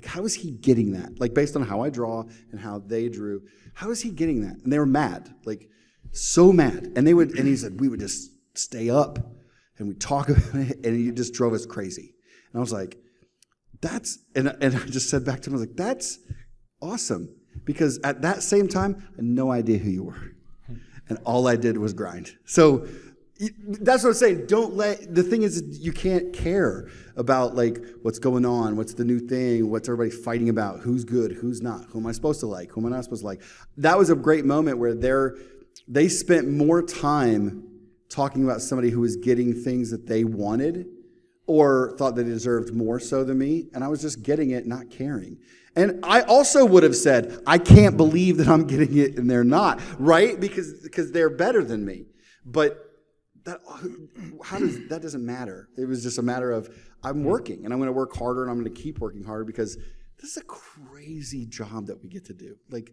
Like, how is he getting that? Like, based on how I draw and how they drew, how is he getting that?" And they were mad, like, so mad. And they would, and he said, we would just stay up and we'd talk about it, and it just drove us crazy. And I was like, that's, and, and I just said back to him, I was like, that's awesome. Because at that same time, I had no idea who you were. And all I did was grind. So that's what I'm saying. Don't let, the thing is, you can't care about like what's going on, what's the new thing, what's everybody fighting about, who's good, who's not, who am I supposed to like, who am I not supposed to like. That was a great moment where they're, they spent more time talking about somebody who was getting things that they wanted or thought they deserved more so than me. And I was just getting it, not caring. And I also would have said, I can't believe that I'm getting it and they're not, right? Because, because they're better than me. But that, uh, mm. how does, that doesn't matter. It was just a matter of I'm mm. working and I'm going to work harder and I'm going to keep working harder because this is a crazy job that we get to do. Like,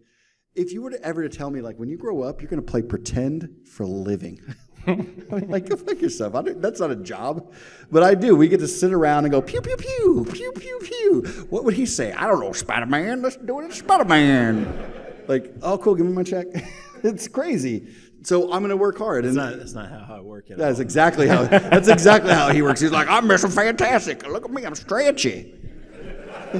if you were to ever to tell me, like, when you grow up, you're going to play pretend for a living. I mean, like, go fuck yourself. I don't, that's not a job. But I do. We get to sit around and go, pew, pew, pew, pew, pew, pew. What would he say? I don't know, Spider Man. Let's do it, Spider Man. Like, oh, cool, give me my check. it's crazy. So I'm going to work hard. And That's not, that's not how I work at all. that's exactly how that's exactly how he works. He's like, I'm Mr. Fantastic. Look at me, I'm stretchy.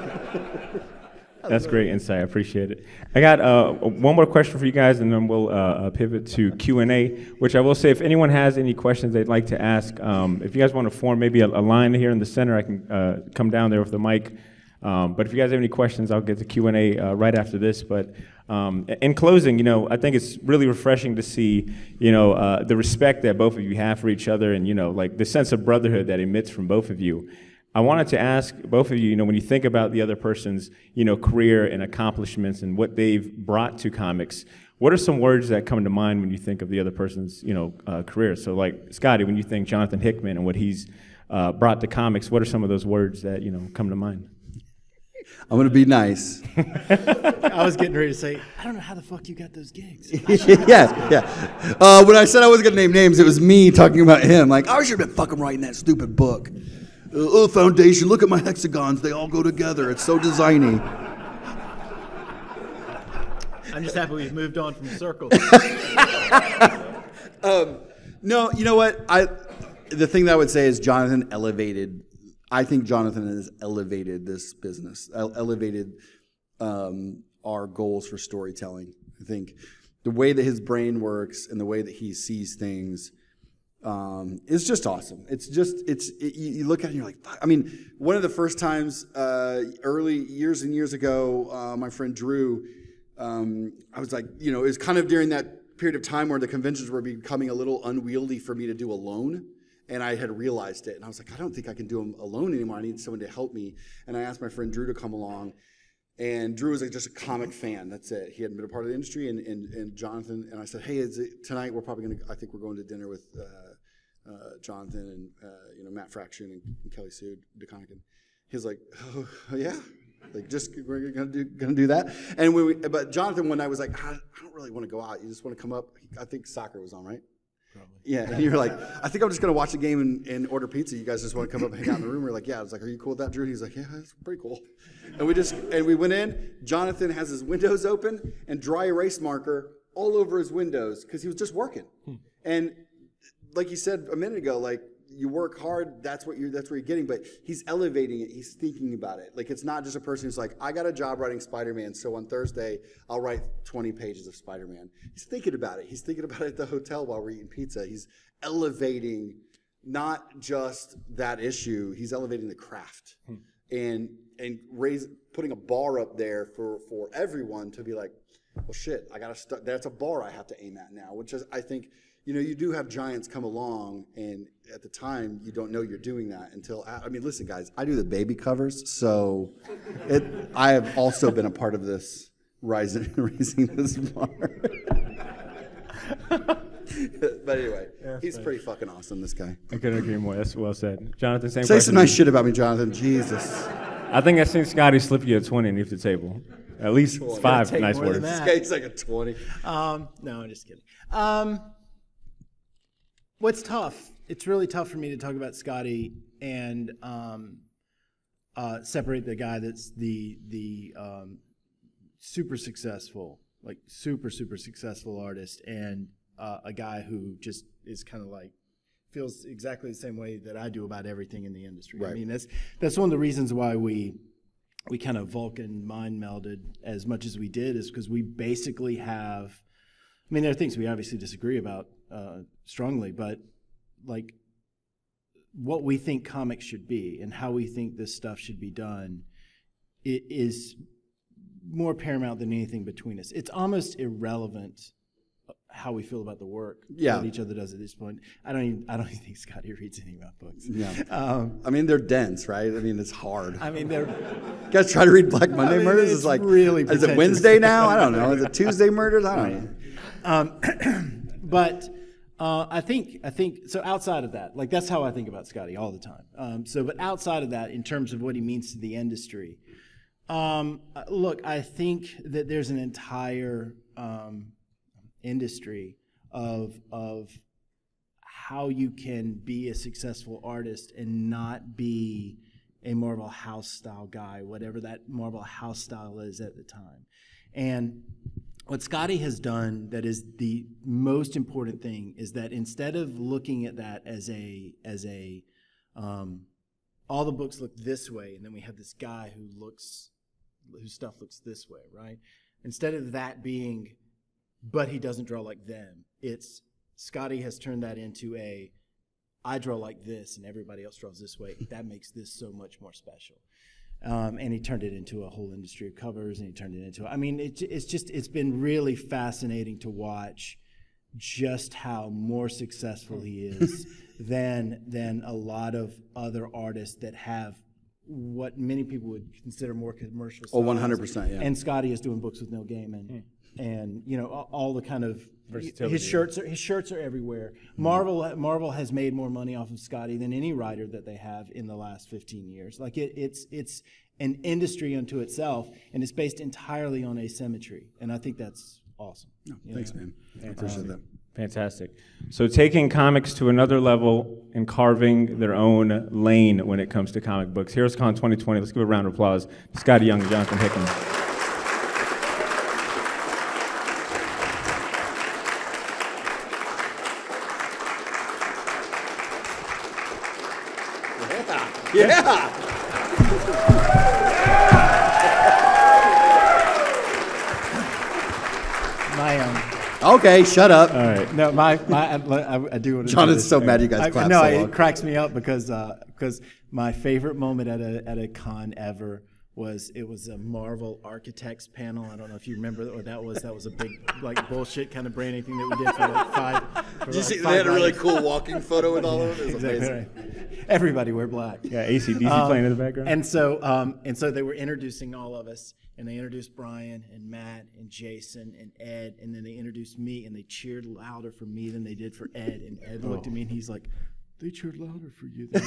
That's great insight. I appreciate it. I got uh, one more question for you guys, and then we'll uh, uh pivot to Q and A. Which I will say, if anyone has any questions they'd like to ask, um, if you guys want to form maybe a, a, line here in the center, I can uh, come down there with the mic. Um, but if you guys have any questions, I'll get to Q and A uh, right after this. But um, in closing, you know, I think it's really refreshing to see, you know, uh, the respect that both of you have for each other, and you know, like the sense of brotherhood that emits from both of you. I wanted to ask both of you, you know, when you think about the other person's, you know, career and accomplishments and what they've brought to comics, what are some words that come to mind when you think of the other person's, you know, uh, career? So, like Skottie, when you think Jonathan Hickman and what he's uh, brought to comics, what are some of those words that you know come to mind? I'm gonna be nice. I was getting ready to say, I don't know how the fuck you got those gigs. yeah, yeah. Uh, when I said I wasn't gonna name names, it was me talking about him. Like I should have been fucking writing that stupid book. Uh, oh, foundation, look at my hexagons. They all go together. It's so designy. I'm just happy we've moved on from circles. um, no, you know what? I the thing that I would say is Jonathan elevated I think Jonathan has elevated this business, elevated um, our goals for storytelling. I think the way that his brain works and the way that he sees things um, is just awesome. It's just it's it, you look at it and you're like, I mean, one of the first times uh, early years and years ago, uh, my friend Drew, um, I was like, you know, it was kind of during that period of time where the conventions were becoming a little unwieldy for me to do alone and I had realized it. And I was like, I don't think I can do them alone anymore. I need someone to help me. And I asked my friend Drew to come along. And Drew was like just a comic fan. That's it. He hadn't been a part of the industry. And, and, and Jonathan and I said, Hey, is it, tonight we're probably going to. I think we're going to dinner with uh, uh, Jonathan and uh, you know Matt Fraction and, Kelly Sue DeConnick. He's like, Oh yeah, like just we're gonna do gonna do that. And when we, but Jonathan one night was like, I, I don't really want to go out. You just want to come up. I think soccer was on, right? Probably. Yeah, and you're like, I think I'm just gonna watch the game and, and order pizza. You guys just want to come up and hang out in the room. We're like, yeah. I was like, are you cool with that, Drew? he's like, yeah, that's pretty cool. And we just and we went in. Jonathan has his windows open and dry erase marker all over his windows because he was just working. Hmm. And like you said a minute ago, like you work hard, that's what you're that's where you're getting. But he's elevating it. He's thinking about it. Like it's not just a person who's like, I got a job writing Spider-Man, so on Thursday I'll write 20 pages of Spider-Man. He's thinking about it. He's thinking about it at the hotel while we're eating pizza. He's elevating not just that issue. He's elevating the craft hmm. and and raise putting a bar up there for for everyone to be like, well, shit, I gotta. St- that's a bar I have to aim at now, which is I think you know, you do have giants come along, and at the time, you don't know you're doing that until. I mean, listen, guys, I do the baby covers, so it, I have also been a part of this rising, raising this bar. but anyway, yeah, he's pretty fucking awesome. This guy. I couldn't agree more. That's well said, Jonathan. Same. Say question. some nice shit about me, Jonathan. Jesus. I think I've seen Skottie slip you a twenty underneath the table. At least five nice words. This like a twenty. Um, no, I'm just kidding. Um, what's tough? It's really tough for me to talk about Skottie and um, uh, separate the guy that's the the um, super successful, like super super successful artist, and uh, a guy who just is kind of like feels exactly the same way that I do about everything in the industry. Right. I mean, that's that's one of the reasons why we we kind of Vulcan mind melded as much as we did is because we basically have. I mean, there are things we obviously disagree about, uh, strongly, but like what we think comics should be and how we think this stuff should be done it is more paramount than anything between us. It's almost irrelevant how we feel about the work yeah. that each other does at this point. I don't even I don't even think Skottie reads anything about books. Yeah. Um, I mean they're dense, right? I mean it's hard. I mean they're you guys try to read Black Monday I mean, Murders. Like really is it Wednesday now? I don't know. Is it Tuesday Murders? I don't know. Um, but uh, I think I think so. Outside of that, like that's how I think about Skottie all the time. Um, so, but outside of that, in terms of what he means to the industry, um, uh, look, I think that there's an entire um, industry of of how you can be a successful artist and not be a Marvel House style guy, whatever that Marvel House style is at the time, and what Skottie has done that is the most important thing is that instead of looking at that as a as a um, all the books look this way and then we have this guy who looks whose stuff looks this way, right? Instead of that being, but he doesn't draw like them. It's Skottie has turned that into a, I draw like this and everybody else draws this way. That makes this so much more special. Um, and he turned it into a whole industry of covers, and he turned it into. I mean, it, it's just it's been really fascinating to watch just how more successful he is than than a lot of other artists that have what many people would consider more commercial. Oh, 100%, yeah. And Skottie is doing books with Neil Gaiman, and you know all, all the kind of Versatility. his shirts are his shirts are everywhere. Mm-hmm. Marvel Marvel has made more money off of Skottie than any writer that they have in the last 15 years. Like it, it's it's an industry unto itself, and it's based entirely on asymmetry, and I think that's awesome. you Thanks, know? man. I appreciate that. Fantastic. So taking comics to another level and carving their own lane when it comes to comic books. Heroes Con 2020. Let's give a round of applause to Skottie Young and Jonathan Hickman. Yeah. My um, Okay, shut up. All right. no, my my I, I, I do want to. John is so mad you guys I, clapped No, so it long. cracks me up because because my favorite moment at a at a con ever was it was a Marvel Architects panel. I don't know if you remember, or that was that was a big like bullshit kind of branding thing that we did for like five. For Did you like see, five they had a really writers. cool walking photo with all of it. It was Exactly amazing. right. Everybody wear black. Yeah, ACDC Um, playing in the background. And so, um, and so they were introducing all of us, and they introduced Brian and Matt and Jason and Ed, and then they introduced me, and they cheered louder for me than they did for Ed. And Ed looked at me, and he's like, "They cheered louder for you." Than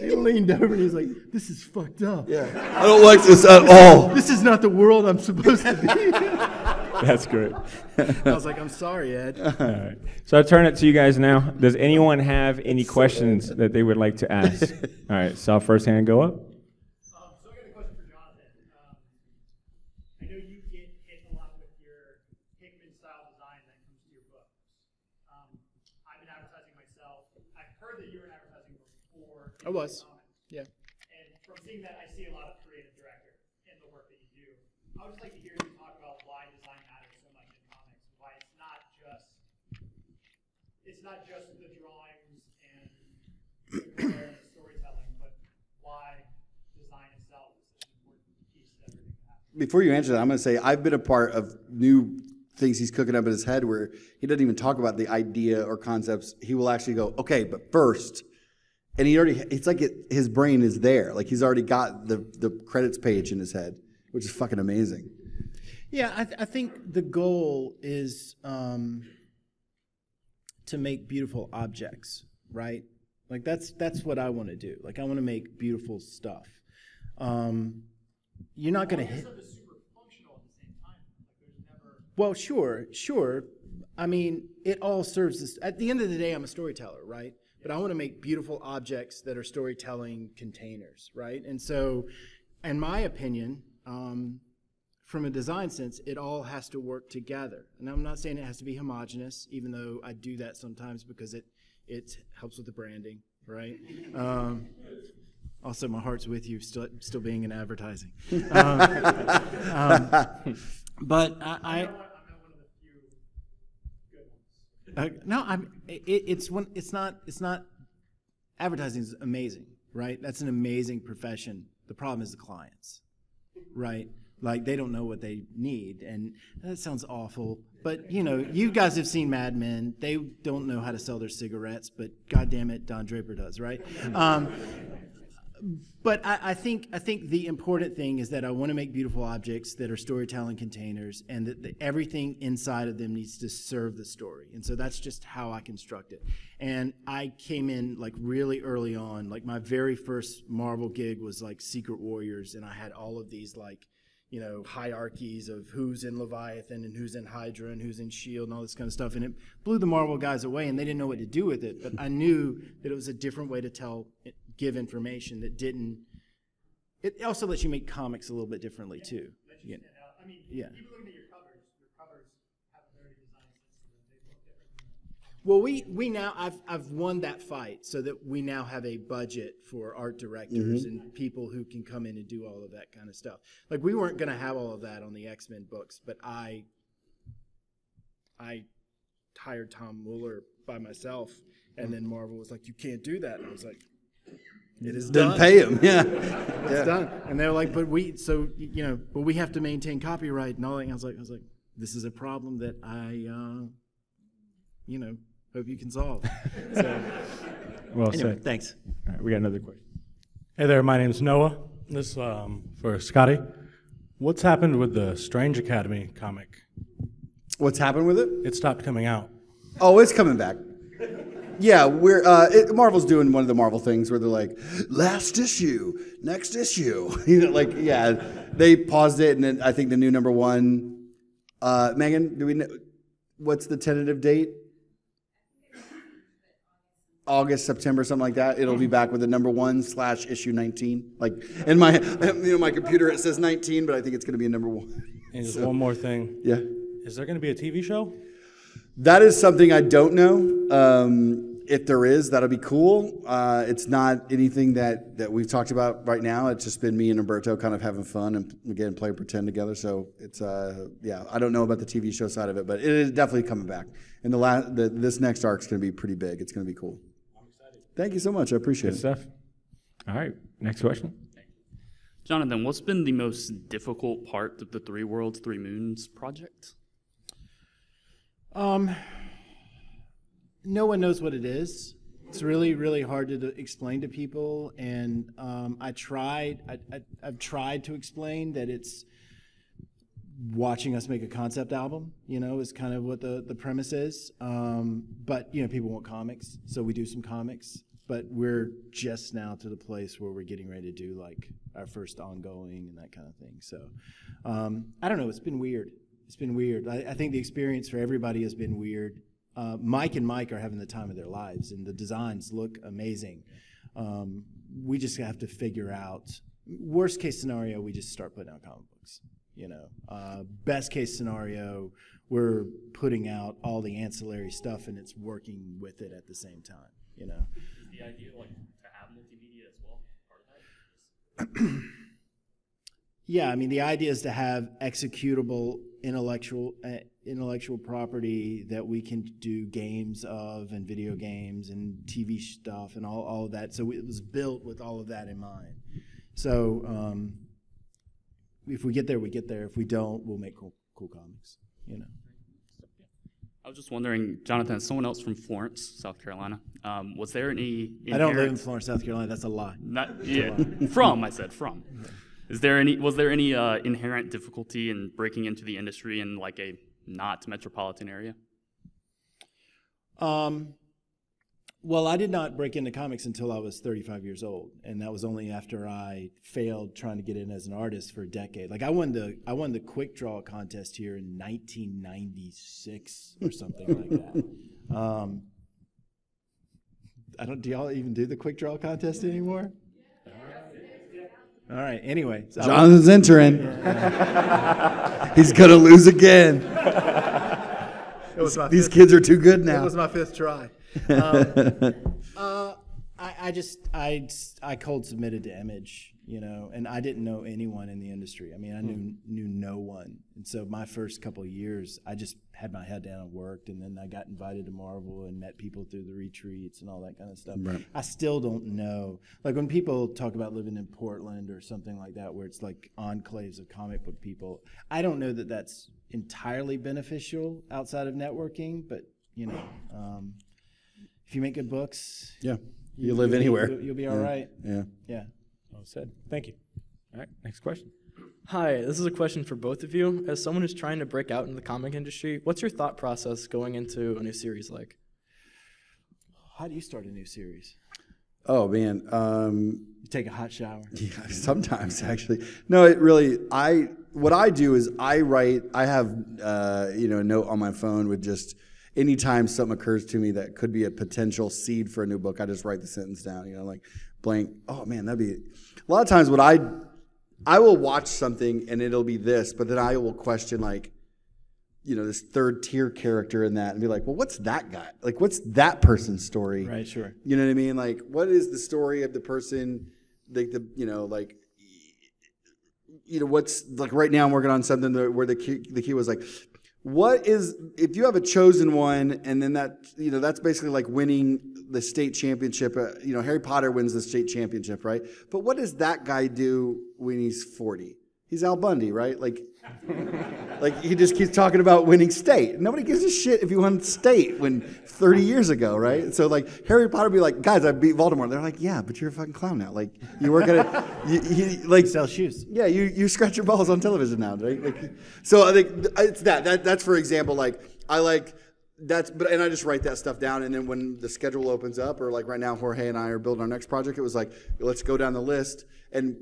he leaned over, and he's like, "This is fucked up. I don't like this at all. This is not the world I'm supposed to be." That's great. I was like, "I'm sorry, Ed." All right. So I turn it to you guys now. Does anyone have any questions that they would like to ask? All right. Saw first hand go up. Um, so I got a question for Jonathan. Um, I know you get hit a lot with your Hickman style design that comes to your books. Um, I've been advertising myself. I've heard that you were in advertising before. I was. Comics. Yeah. And from seeing that, I see a lot of creative director in the work that you do. I would just like to hear you talk about why design matters so much in comics. Why it's not just it's not just the drawings and the and the storytelling, but why design itself is such an important piece to everything that happens. Before you answer that, I'm going to say I've been a part of new things he's cooking up in his head where he doesn't even talk about the idea or concepts. He will actually go, okay, but first, and he already, it's like it, his brain is there. Like he's already got the, the credits page in his head, which is fucking amazing. Yeah, I, th- I think the goal is um, to make beautiful objects, right? Like that's that's what I want to do. Like I want to make beautiful stuff. Um, you're not going to hit. Stuff is super functional at the same time. There's never Well, sure, sure. I mean, it all serves this. At the end of the day, I'm a storyteller, right? But I want to make beautiful objects that are storytelling containers, right? And so, in my opinion, um, from a design sense, it all has to work together. And I'm not saying it has to be homogenous, even though I do that sometimes because it it helps with the branding, right? Um, also, my heart's with you, still still being in advertising. Um, um, but I, I I'm not one of the few good ones. Uh, no, I'm. It, it's when it's not. It's not. Advertising is amazing, right? That's an amazing profession. The problem is the clients, right? Like they don't know what they need, and that sounds awful. But you know, you guys have seen Mad Men. They don't know how to sell their cigarettes, but God damn it, Don Draper does, right? Um, but I, I think I think the important thing is that I want to make beautiful objects that are storytelling containers, and that the, everything inside of them needs to serve the story. And so that's just how I construct it. And I came in like really early on. Like my very first Marvel gig was like Secret Warriors, and I had all of these like you know hierarchies of who's in Leviathan and who's in Hydra and who's in Shield and all this kind of stuff. And it blew the Marvel guys away, and they didn't know what to do with it. But I knew that it was a different way to tell, give information that didn't. It also lets you make comics a little bit differently too. You know. stand out. I mean, Yeah. even looking at your covers, your covers have a very design sense. They look different Well, we, we now I've I've won that fight so that we now have a budget for art directors mm-hmm. and people who can come in and do all of that kind of stuff. Like we weren't going to have all of that on the X Men books, but I I hired Tom Muller by myself, and mm-hmm. then Marvel was like, "You can't do that," and I was like, "It is Didn't done. pay him. Yeah. It's done." And they're like, "But we so you know, but we have to maintain copyright and all that." And I was like, "I was like, this is a problem that I." Uh, you know, hope you can solve. So, Well anyway, said. thanks. All right, we got another question. Hey there, my name's Noah. This um, for Skottie. What's happened with the Strange Academy comic? What's happened with it? It stopped coming out. Oh, it's coming back. Yeah, we're uh, it, Marvel's doing one of the Marvel things where they're like, last issue, next issue. you know, like yeah, they paused it, and then I think the new number one. Uh, Megan, do we know what's the tentative date? August, September, something like that. It'll be back with the number one slash issue nineteen. Like in my you know my computer it says nineteen, but I think it's going to be a number one. And just one more thing. Yeah. Is there going to be a TV show? That is something I don't know. Um, if there is, that'll be cool. Uh, it's not anything that, that we've talked about right now. It's just been me and Humberto kind of having fun and again playing pretend together. So it's uh, yeah, I don't know about the TV show side of it, but it is definitely coming back. And the last the, this next arc's going to be pretty big. It's going to be cool. Thank you so much. I appreciate Good it. stuff. All right, next question. Jonathan, what's been the most difficult part of the Three Worlds, Three Moons project? Um, no one knows what it is. It's really, really hard to, explain to people, and um, I tried. I, I, I've tried to explain that it's watching us make a concept album. You know, is kind of what the the premise is. Um, but you know, people want comics, so we do some comics. But we're just now to the place where we're getting ready to do like our first ongoing and that kind of thing. So um, I don't know. It's been weird. It's been weird. I, I think the experience for everybody has been weird. Uh, Mike and Mike are having the time of their lives, and the designs look amazing. Um, we just have to figure out. Worst case scenario, we just start putting out comic books. You know, uh, best case scenario, we're putting out all the ancillary stuff, and it's working with it at the same time. You know. Is the idea like to have multimedia as well? Part of that? Yeah, I mean, the idea is to have executable intellectual uh, intellectual property that we can do games of, and video games, and TV stuff, and all, all of that. So it was built with all of that in mind. So um, if we get there, we get there. If we don't, we'll make cool, cool comics. You know. I was just wondering, Jonathan, as someone else from Florence, South Carolina, um, was there any? I don't live in Florence, South Carolina. That's a lie. Not yeah, from I said from. Is there any? Was there any uh, inherent difficulty in breaking into the industry in like a not metropolitan area? Um, well, I did not break into comics until I was 35 years old, and that was only after I failed trying to get in as an artist for a decade. Like I won the I won the quick draw contest here in 1996 or something like that. Um, I don't. Do y'all even do the quick draw contest anymore? All right. Anyway, so Jonathan's entering. He's gonna lose again. it was my These fifth- kids are too good now. It was my fifth try. Um, uh, I, I just I I cold submitted to Image, you know, and I didn't know anyone in the industry. I mean, I knew knew no one, and so my first couple of years, I just had my head down and worked, and then I got invited to Marvel and met people through the retreats and all that kind of stuff. I still don't know, like when people talk about living in Portland or something like that, where it's like enclaves of comic book people. I don't know that that's entirely beneficial outside of networking, but you know. Um, if you make good books, Yeah, you live you'll anywhere. You'll, you'll be all right. Yeah. Yeah. Well said. Thank you. All right, next question. Hi, this is a question for both of you. As someone who's trying to break out in the comic industry, what's your thought process going into a new series like? How do you start a new series? Oh man. Um, You take a hot shower. Yeah, sometimes actually. No, it really. I what I do is I write. I have uh, you know a note on my phone with just anytime something occurs to me that could be a potential seed for a new book. I just write the sentence down. You know, like blank. Oh man, that'd be. A lot of times, what I I will watch something and it'll be this, but then I will question like, you know, this third tier character in that and be like, well, what's that guy? Like, what's that person's story? Right, sure. You know what I mean? Like, what is the story of the person? Like the, you know, like, you know, what's like right now I'm working on something that, where the key, the key was like, what is if you have a chosen one and then that you know that's basically like winning the state championship uh, you know harry potter wins the state championship right? But what does that guy do when he's 40 he's al bundy right? Like like he just keeps talking about winning state nobody gives a shit if you won state when 30 years ago right so like harry potter be like guys i beat voldemort they're like yeah but you're a fucking clown now like you work at a you, he, like Sell shoes. yeah, you, you scratch your balls on television now, right? Like, so I think it's that. That that's for example. Like I like that's, but and I just write that stuff down, and then when the schedule opens up, or like right now, Jorge and I are building our next project. It was like let's go down the list, and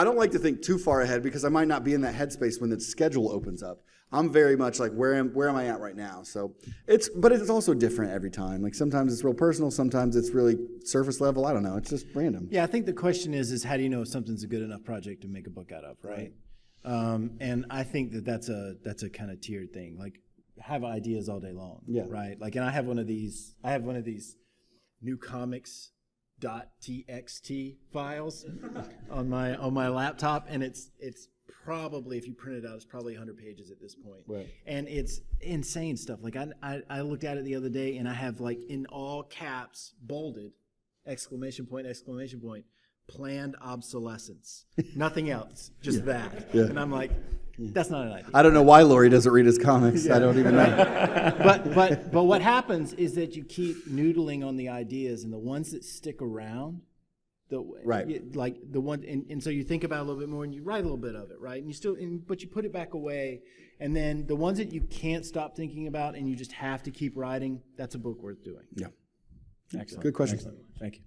I don't like to think too far ahead because I might not be in that headspace when the schedule opens up. I'm very much like where am where am I at right now? So it's but it's also different every time. Like sometimes it's real personal, sometimes it's really surface level. I don't know. It's just random. Yeah, I think the question is, is how do you know if something's a good enough project to make a book out of, right? Um, and I think that that's a that's a kind of tiered thing. Like, have ideas all day long, Yeah. right? Like, and I have one of these. I have one of these new comics txt files on my on my laptop, and it's it's probably if you print it out, it's probably 100 pages at this point. Right. And it's insane stuff. Like I, I I looked at it the other day, and I have like in all caps bolded exclamation point exclamation point planned obsolescence nothing else just that Yeah. and i'm like that's not an idea I don't know why Lori doesn't read his comics. I don't even know. but but but what happens is that you keep noodling on the ideas and the ones that stick around the Right. you- like the one and, and so you think about it a little bit more and you write a little bit of it right and you still and, but you put it back away and then the ones that you can't stop thinking about and you just have to keep writing that's a book worth doing Yeah. Excellent. Good question. Excellent. Thank you.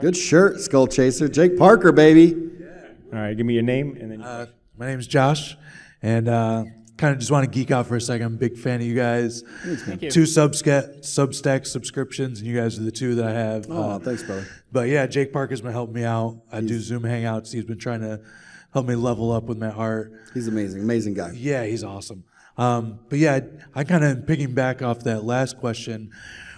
Good shirt, Skull Chaser. Jake Parker, baby. Yeah. All right, give me your name and then. Uh, my name's Josh, and uh, kind of just want to geek out for a second. I'm a big fan of you guys. Thank you. Two Substack, Substack subscriptions, and you guys are the two that I have. Oh, Uh, thanks, brother. but yeah, Jake Parker's been helping me out. I do Zoom Hangouts. He's been trying to help me level up with my art. He's amazing, amazing guy. Yeah, he's awesome. Um, but yeah, I kind of picking back off that last question,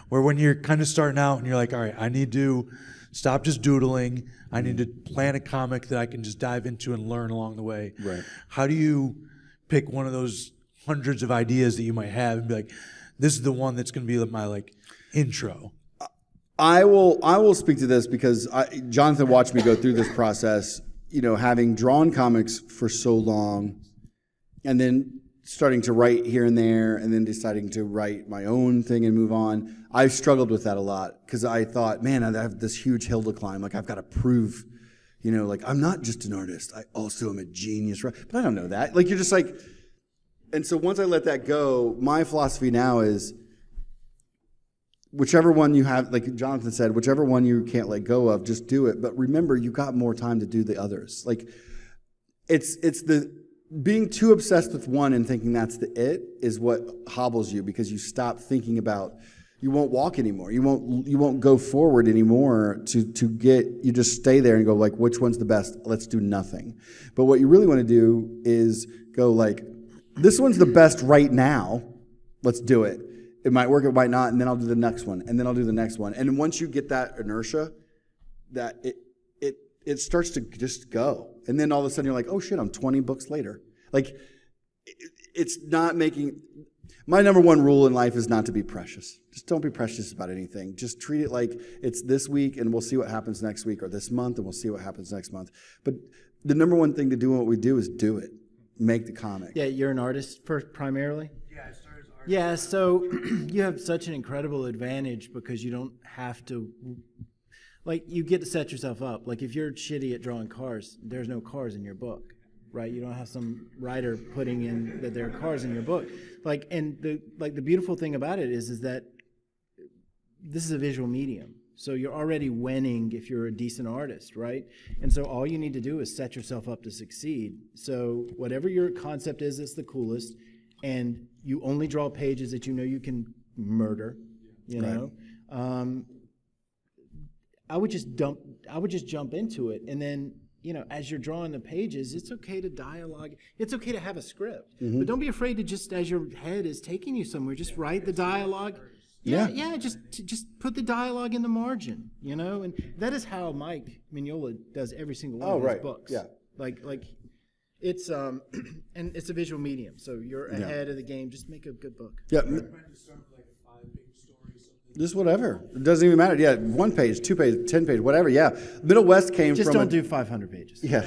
where when you're kind of starting out and you're like, all right, I need to stop just doodling. I need to plan a comic that I can just dive into and learn along the way. Right. How do you pick one of those hundreds of ideas that you might have and be like, this is the one that's going to be my like intro? I will I will speak to this because I, Jonathan watched me go through this process. You know, having drawn comics for so long, and then starting to write here and there, and then deciding to write my own thing and move on. I struggled with that a lot because I thought, man, I have this huge hill to climb. Like I've got to prove, you know, like I'm not just an artist. I also am a genius. But I don't know that. Like you're just like, and so once I let that go, my philosophy now is whichever one you have, like Jonathan said, whichever one you can't let go of, just do it. But remember, you got more time to do the others. Like it's it's the being too obsessed with one and thinking that's the it is what hobbles you because you stop thinking about you won't walk anymore. You won't you won't go forward anymore to to get you just stay there and go like which one's the best? Let's do nothing. But what you really want to do is go like this one's the best right now. Let's do it. It might work, it might not, and then I'll do the next one, and then I'll do the next one. And once you get that inertia, that it it it starts to just go. And then all of a sudden you're like, oh shit, I'm 20 books later. Like it's not making my number one rule in life is not to be precious. Just don't be precious about anything. Just treat it like it's this week and we'll see what happens next week or this month and we'll see what happens next month. But the number one thing to do in what we do is do it. Make the comic. Yeah, you're an artist first primarily. Yeah, I started as art. Yeah, so you have such an incredible advantage because you don't have to. Like you get to set yourself up. Like if you're shitty at drawing cars, there's no cars in your book, right? You don't have some writer putting in that there are cars in your book. Like and the like the beautiful thing about it is is that this is a visual medium. So you're already winning if you're a decent artist, right? And so all you need to do is set yourself up to succeed. So whatever your concept is it's the coolest, and you only draw pages that you know you can murder, you know. Um, I would just dump. I would just jump into it, and then you know, as you're drawing the pages, it's okay to dialogue. It's okay to have a script, Mm-hmm. but don't be afraid to just, as your head is taking you somewhere, just write the dialogue. Yeah, yeah, just just put the dialogue in the margin, you know, and that is how Mike Mignola does every single one Oh, of his right, books. yeah. like like it's um and it's a visual medium, so you're ahead of the game. Just make a good book. Yeah. m- Just whatever. It doesn't even matter. Yeah, one page, two page, ten page, whatever. Yeah. Middle West came Just from Just don't a, do 500 pages. Yeah.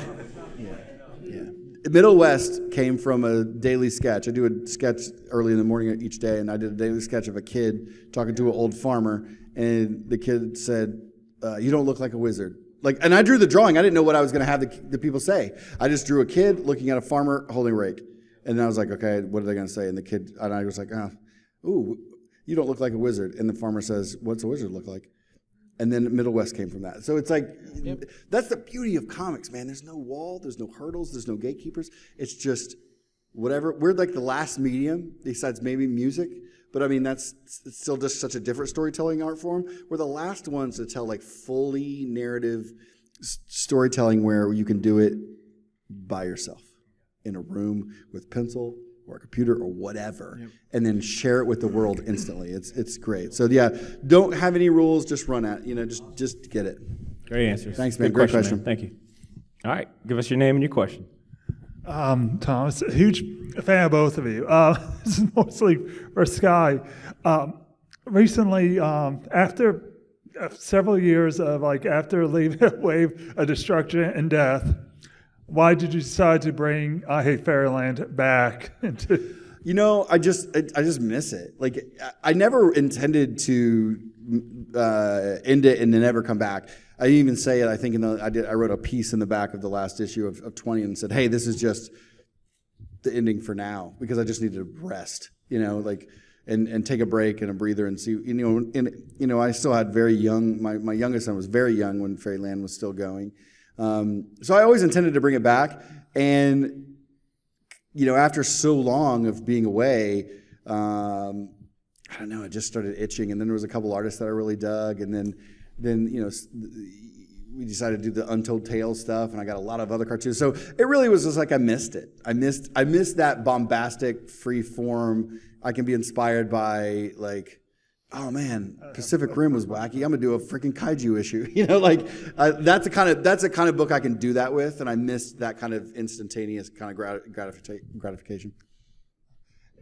yeah, yeah. Middle West came from a daily sketch. I do a sketch early in the morning each day, and I did a daily sketch of a kid talking to an old farmer, and the kid said, uh, "You don't look like a wizard." Like, and I drew the drawing. I didn't know what I was going to have the, the people say. I just drew a kid looking at a farmer holding a rake, and then I was like, "Okay, what are they going to say?" And the kid, and I was like, "Oh, ooh, you don't look like a wizard." And the farmer says, "What's a wizard look like?" and then Middle West came from that. So it's like that's the beauty of comics, man. There's no wall, there's no hurdles, there's no gatekeepers. It's just whatever. We're like the last medium besides maybe music, but I mean that's it's still just such a different storytelling art form. We're the last ones to tell like fully narrative s- storytelling where you can do it by yourself in a room with pencil or a computer or whatever and then share it with the world instantly it's it's great so yeah don't have any rules just run at you know just just get it Great answers. Thanks, man. Good Great question. question. man. Thank you. All right, give us your name and your question. Um, Thomas, a huge fan of both of you. Uh, this is mostly for Sky. Um, recently, um, after uh, several years of like after leaving a wave of destruction and death, why did you decide to bring I Hate Fairyland back? You know, I just I, I just miss it. Like I, never intended to uh, end it and then never come back. I didn't even say it. I think in the I did I wrote a piece in the back of the last issue of, of 20 and said, "Hey, this is just the ending for now because I just need to rest." You know, like and and take a break and a breather and see. You know, and you know, I still had very young. My my youngest son was very young when Fairyland was still going. Um, so I always intended to bring it back and you know, after so long of being away, um, I don't know, it just started itching. And then there was a couple artists that I really dug, and then, then you know, we decided to do the Untold Tales stuff, and I got a lot of other cartoons. So it really was just like I missed it. I missed, I missed that bombastic, free form. I can be inspired by like. Oh man, Pacific Rim was wacky. I'm gonna do a freaking kaiju issue. You know, like uh, that's the kind of that's the kind of book I can do that with, and I missed that kind of instantaneous kind of grat- gratifica- gratification.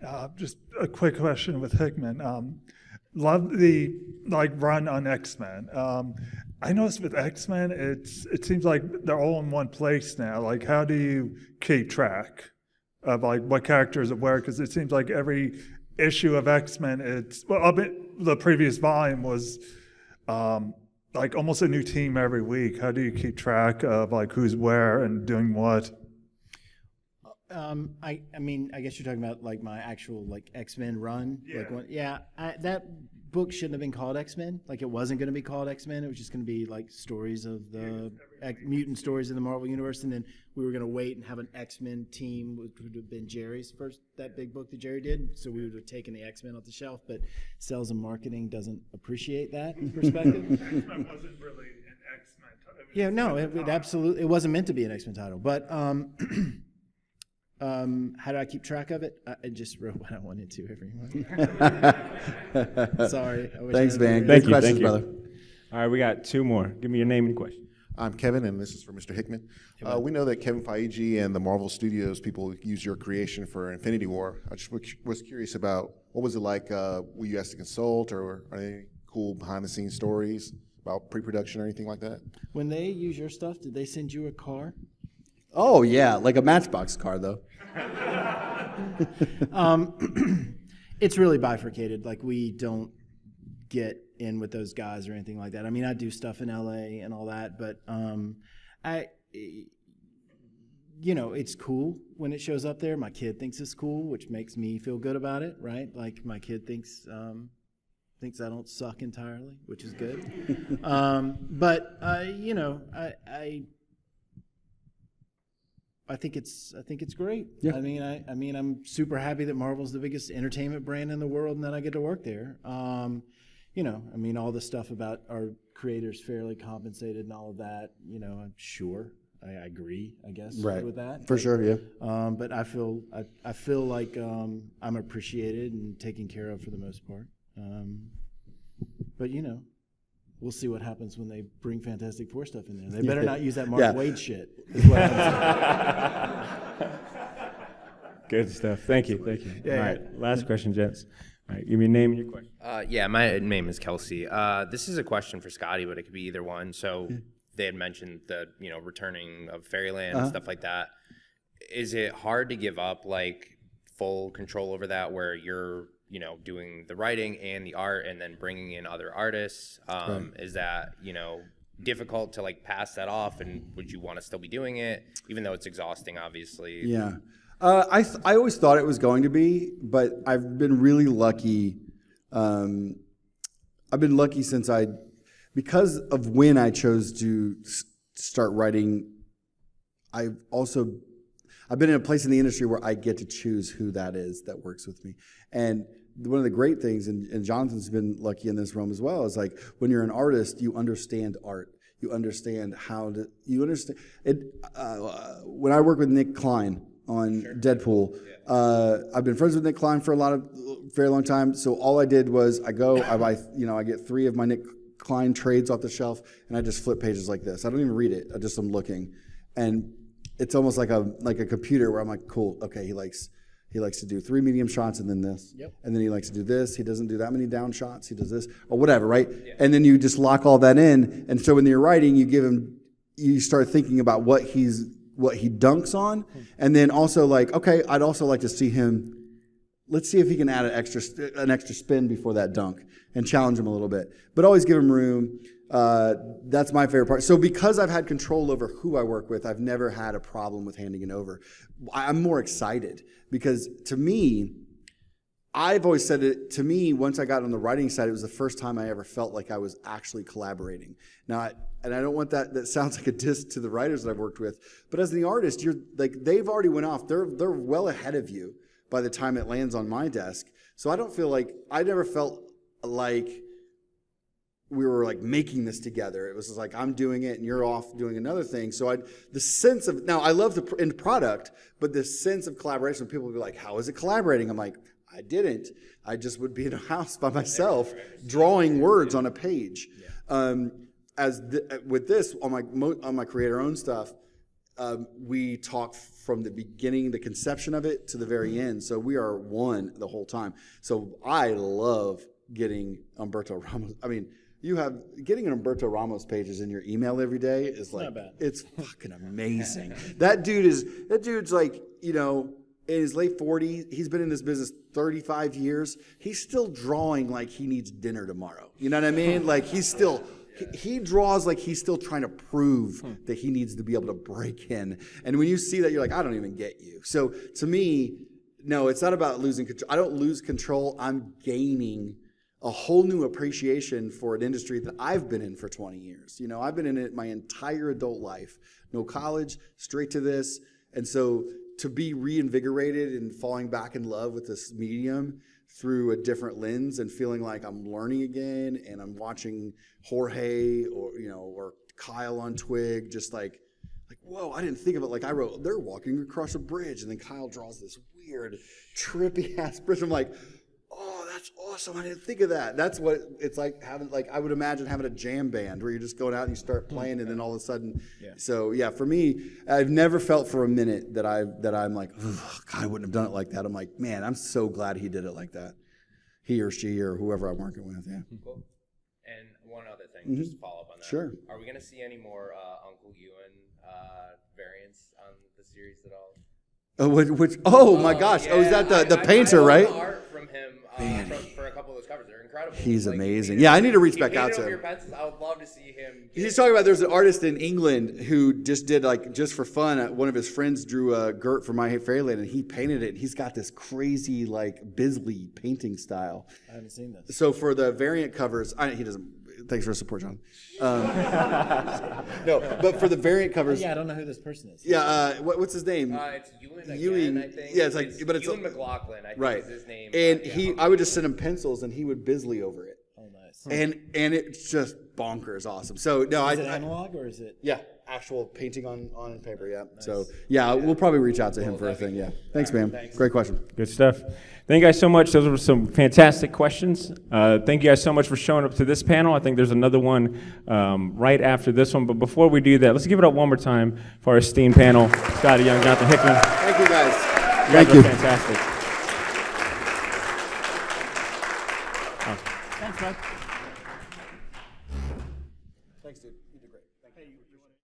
Uh, just a quick question with Hickman. Um, love the like run on X Men. Um, I noticed with X Men, it's it seems like they're all in one place now. Like, how do you keep track of like what characters are where? Because it seems like every issue of X Men, it's well, bit, the previous volume was um, like almost a new team every week. How do you keep track of like who's where and doing what? Um, I, I mean, I guess you're talking about like my actual like X Men run. Like Yeah. one, yeah. I, that book shouldn't have been called X Men. Like it wasn't going to be called X Men. It was just going to be like stories of the mutant stories in the Marvel universe, and then we were going to wait and have an X Men team, which would have been Jerry's first that big book that Jerry did. So we would have taken the X Men off the shelf. But sales and marketing doesn't appreciate that perspective. X-Men wasn't really an X-Men. Yeah, no, it, it absolutely it wasn't meant to be an X Men title. But um, um, how do I keep track of it? I, I just wrote what I wanted to every month. Sorry. I wish Thanks, had man. a- Thank Good you, questions, thank you. brother. All right, we got two more. Give me your name and question. I'm Kevin, and this is for Mr. Hickman. Uh, we know that Kevin Feige and the Marvel Studios people use your creation for Infinity War. I just was- was curious about what was it like? Uh, were you asked to consult, or are there any cool behind-the-scenes stories about pre-production or anything like that? When they use your stuff, did they send you a car? Oh yeah, like a Matchbox car though. It's really bifurcated. Like we don't get in with those guys or anything like that. I mean, I do stuff in LA and all that, but um, I, you know, it's cool when it shows up there. My kid thinks it's cool, which makes me feel good about it, right? Like my kid thinks um, thinks I don't suck entirely, which is good. um, but I, you know, I, I I think it's I think it's great. Yeah. I mean I, I mean I'm super happy that Marvel's the biggest entertainment brand in the world and that I get to work there. Um, you know, I mean all the stuff about our creators fairly compensated and all of that, you know, I'm sure. I agree, I guess, Right. with that. For But, sure, yeah. Um, but I feel I, I feel like um, I'm appreciated and taken care of for the most part. Um, but you know, we'll see what happens when they bring Fantastic Four stuff in there. They better Yeah. not use that Mark Yeah. Waid shit. Is what Good stuff. Thank you. Thank you. Yeah, All yeah. right. Last question, gents. All right. Give me a name and your question. Uh, yeah, my name is Kelsey. Uh, this is a question for Skottie, but it could be either one. So they had mentioned the you know returning of Fairyland Uh-huh. and stuff like that. Is it hard to give up like full control over that, where you're you know doing the writing and the art, and then bringing in other artists? Um, Is that you know difficult to like pass that off, and would you want to still be doing it, even though it's exhausting, obviously? Yeah. Uh, I, th- I always thought it was going to be, but I've been really lucky. Um, I've been lucky since I, because of when I chose to s- start writing, I've also, I've been in a place in the industry where I get to choose who that is that works with me. And one of the great things, and, and Jonathan's been lucky in this realm as well, is like when you're an artist, you understand art. You understand how to, you understand it. Uh, when I work with Nic Klein on Deadpool, uh, I've been friends with Nic Klein for a lot of, very long time. So all I did was I go, I buy, you know, I get three of my Nic Klein trades off the shelf, and I just flip pages like this. I don't even read it. I just am looking, and it's almost like a like a computer where I'm like, cool, okay, he likes he likes to do three medium shots and then this, Yep. and then he likes to do this. He doesn't do that many down shots. He does this or whatever, right? And then you just lock all that in, and so when you're writing, you give him, you start thinking about what he's what he dunks on, and then also like, okay, I'd also like to see him let's see if he can add an extra an extra spin before that dunk and challenge him a little bit. But always give him room. Uh, that's my favorite part. So because I've had control over who I work with, I've never had a problem with handing it over. I'm more excited because to me, I've always said it to me once I got on the writing side, it was the first time I ever felt like I was actually collaborating. Now, and I don't want that that sounds like a diss to the writers that I've worked with, but as the artist, you're like they've already went off. They're they're well ahead of you by the time it lands on my desk. So I don't feel like I never felt like we were like making this together. It was just like I'm doing it and you're off doing another thing. So I the sense of now I love the end product, but the sense of collaboration. People would be like, "How is it collaborating?" I'm like, I didn't. I just would be in a house by myself, drawing words on a page. Um, as th- with this on my mo- on my creator owned stuff, um, we talk from the beginning, the conception of it, to the very end. So we are one the whole time. So I love getting Humberto Ramos. I mean, you have getting an Humberto Ramos pages in your email every day is like it's fucking amazing. that dude is that dude's like you know in his late 40s. He's been in this business 35 years. He's still drawing like he needs dinner tomorrow. You know what I mean? Like he's still. He- He draws like he's still trying to prove hmm. that he needs to be able to break in. And when you see that, you're like, I don't even get you. So to me, no, it's not about losing control. I don't lose control. I'm gaining a whole new appreciation for an industry that I've been in for 20 years. You know, I've been in it my entire adult life. No college, straight to this. And so to be reinvigorated and falling back in love with this medium through a different lens and feeling like I'm learning again and I'm watching Jorge or you know or Kyle on Twig just like like whoa I didn't think of it. Like I wrote they're walking across a bridge and then Kyle draws this weird trippy ass bridge. I'm like that's awesome. I didn't think of that. That's what it's like having like I would imagine having a jam band where you're just going out and you start playing and then all of a sudden so yeah for me I've never felt for a minute that I that I'm like "Ugh, God I wouldn't have done it like that. I'm like man I'm so glad he did it like that. He or she or whoever I'm working with. Yeah. Cool. And one other thing, just to follow up on that. Mm-hmm. Sure. Are we going to see any more uh, Uncle Ewan uh, variants on the series at all? oh, which, which oh my gosh. Oh is that the, I- the I- I painter love right? The art from him uh, from, for a couple of those covers, they're incredible. He's Like, amazing. Yeah, I need to reach back out to him. Pencils. I would love to see him. He's talking about there's an artist in England who just did like just for fun. uh, One of his friends drew a Gert for I Hate Fairyland, and he painted it. He's got this crazy like Bisley painting style. I haven't seen this. So for the variant covers, I, he doesn't. Thanks for the support, John. Um, no, but for the variant covers, Yeah, I don't know who this person is. yeah. Uh, what, what's his name? Uh, it's Ewan again, Ewing. I think. Yeah, it's like, but it's Ewan McLaughlin. I think right. is his name. And yeah, he, I would just send him pencils, and he would Bisley over it. Oh, nice. And and it's just bonkers awesome. So no, Is I, it I analog or is it? yeah. Actual painting on, on paper, yeah. So, yeah, we'll probably reach out to him for a thing, yeah. Thanks, man. Great question. Good stuff. Thank you guys so much. Those were some fantastic questions. Uh, thank you guys so much for showing up to this panel. I think there's another one um, right after this one. But before we do that, let's give it up one more time for our esteemed panel, Skottie Young, Jonathan Hickman. Thank you, guys. You Thank guys you. fantastic.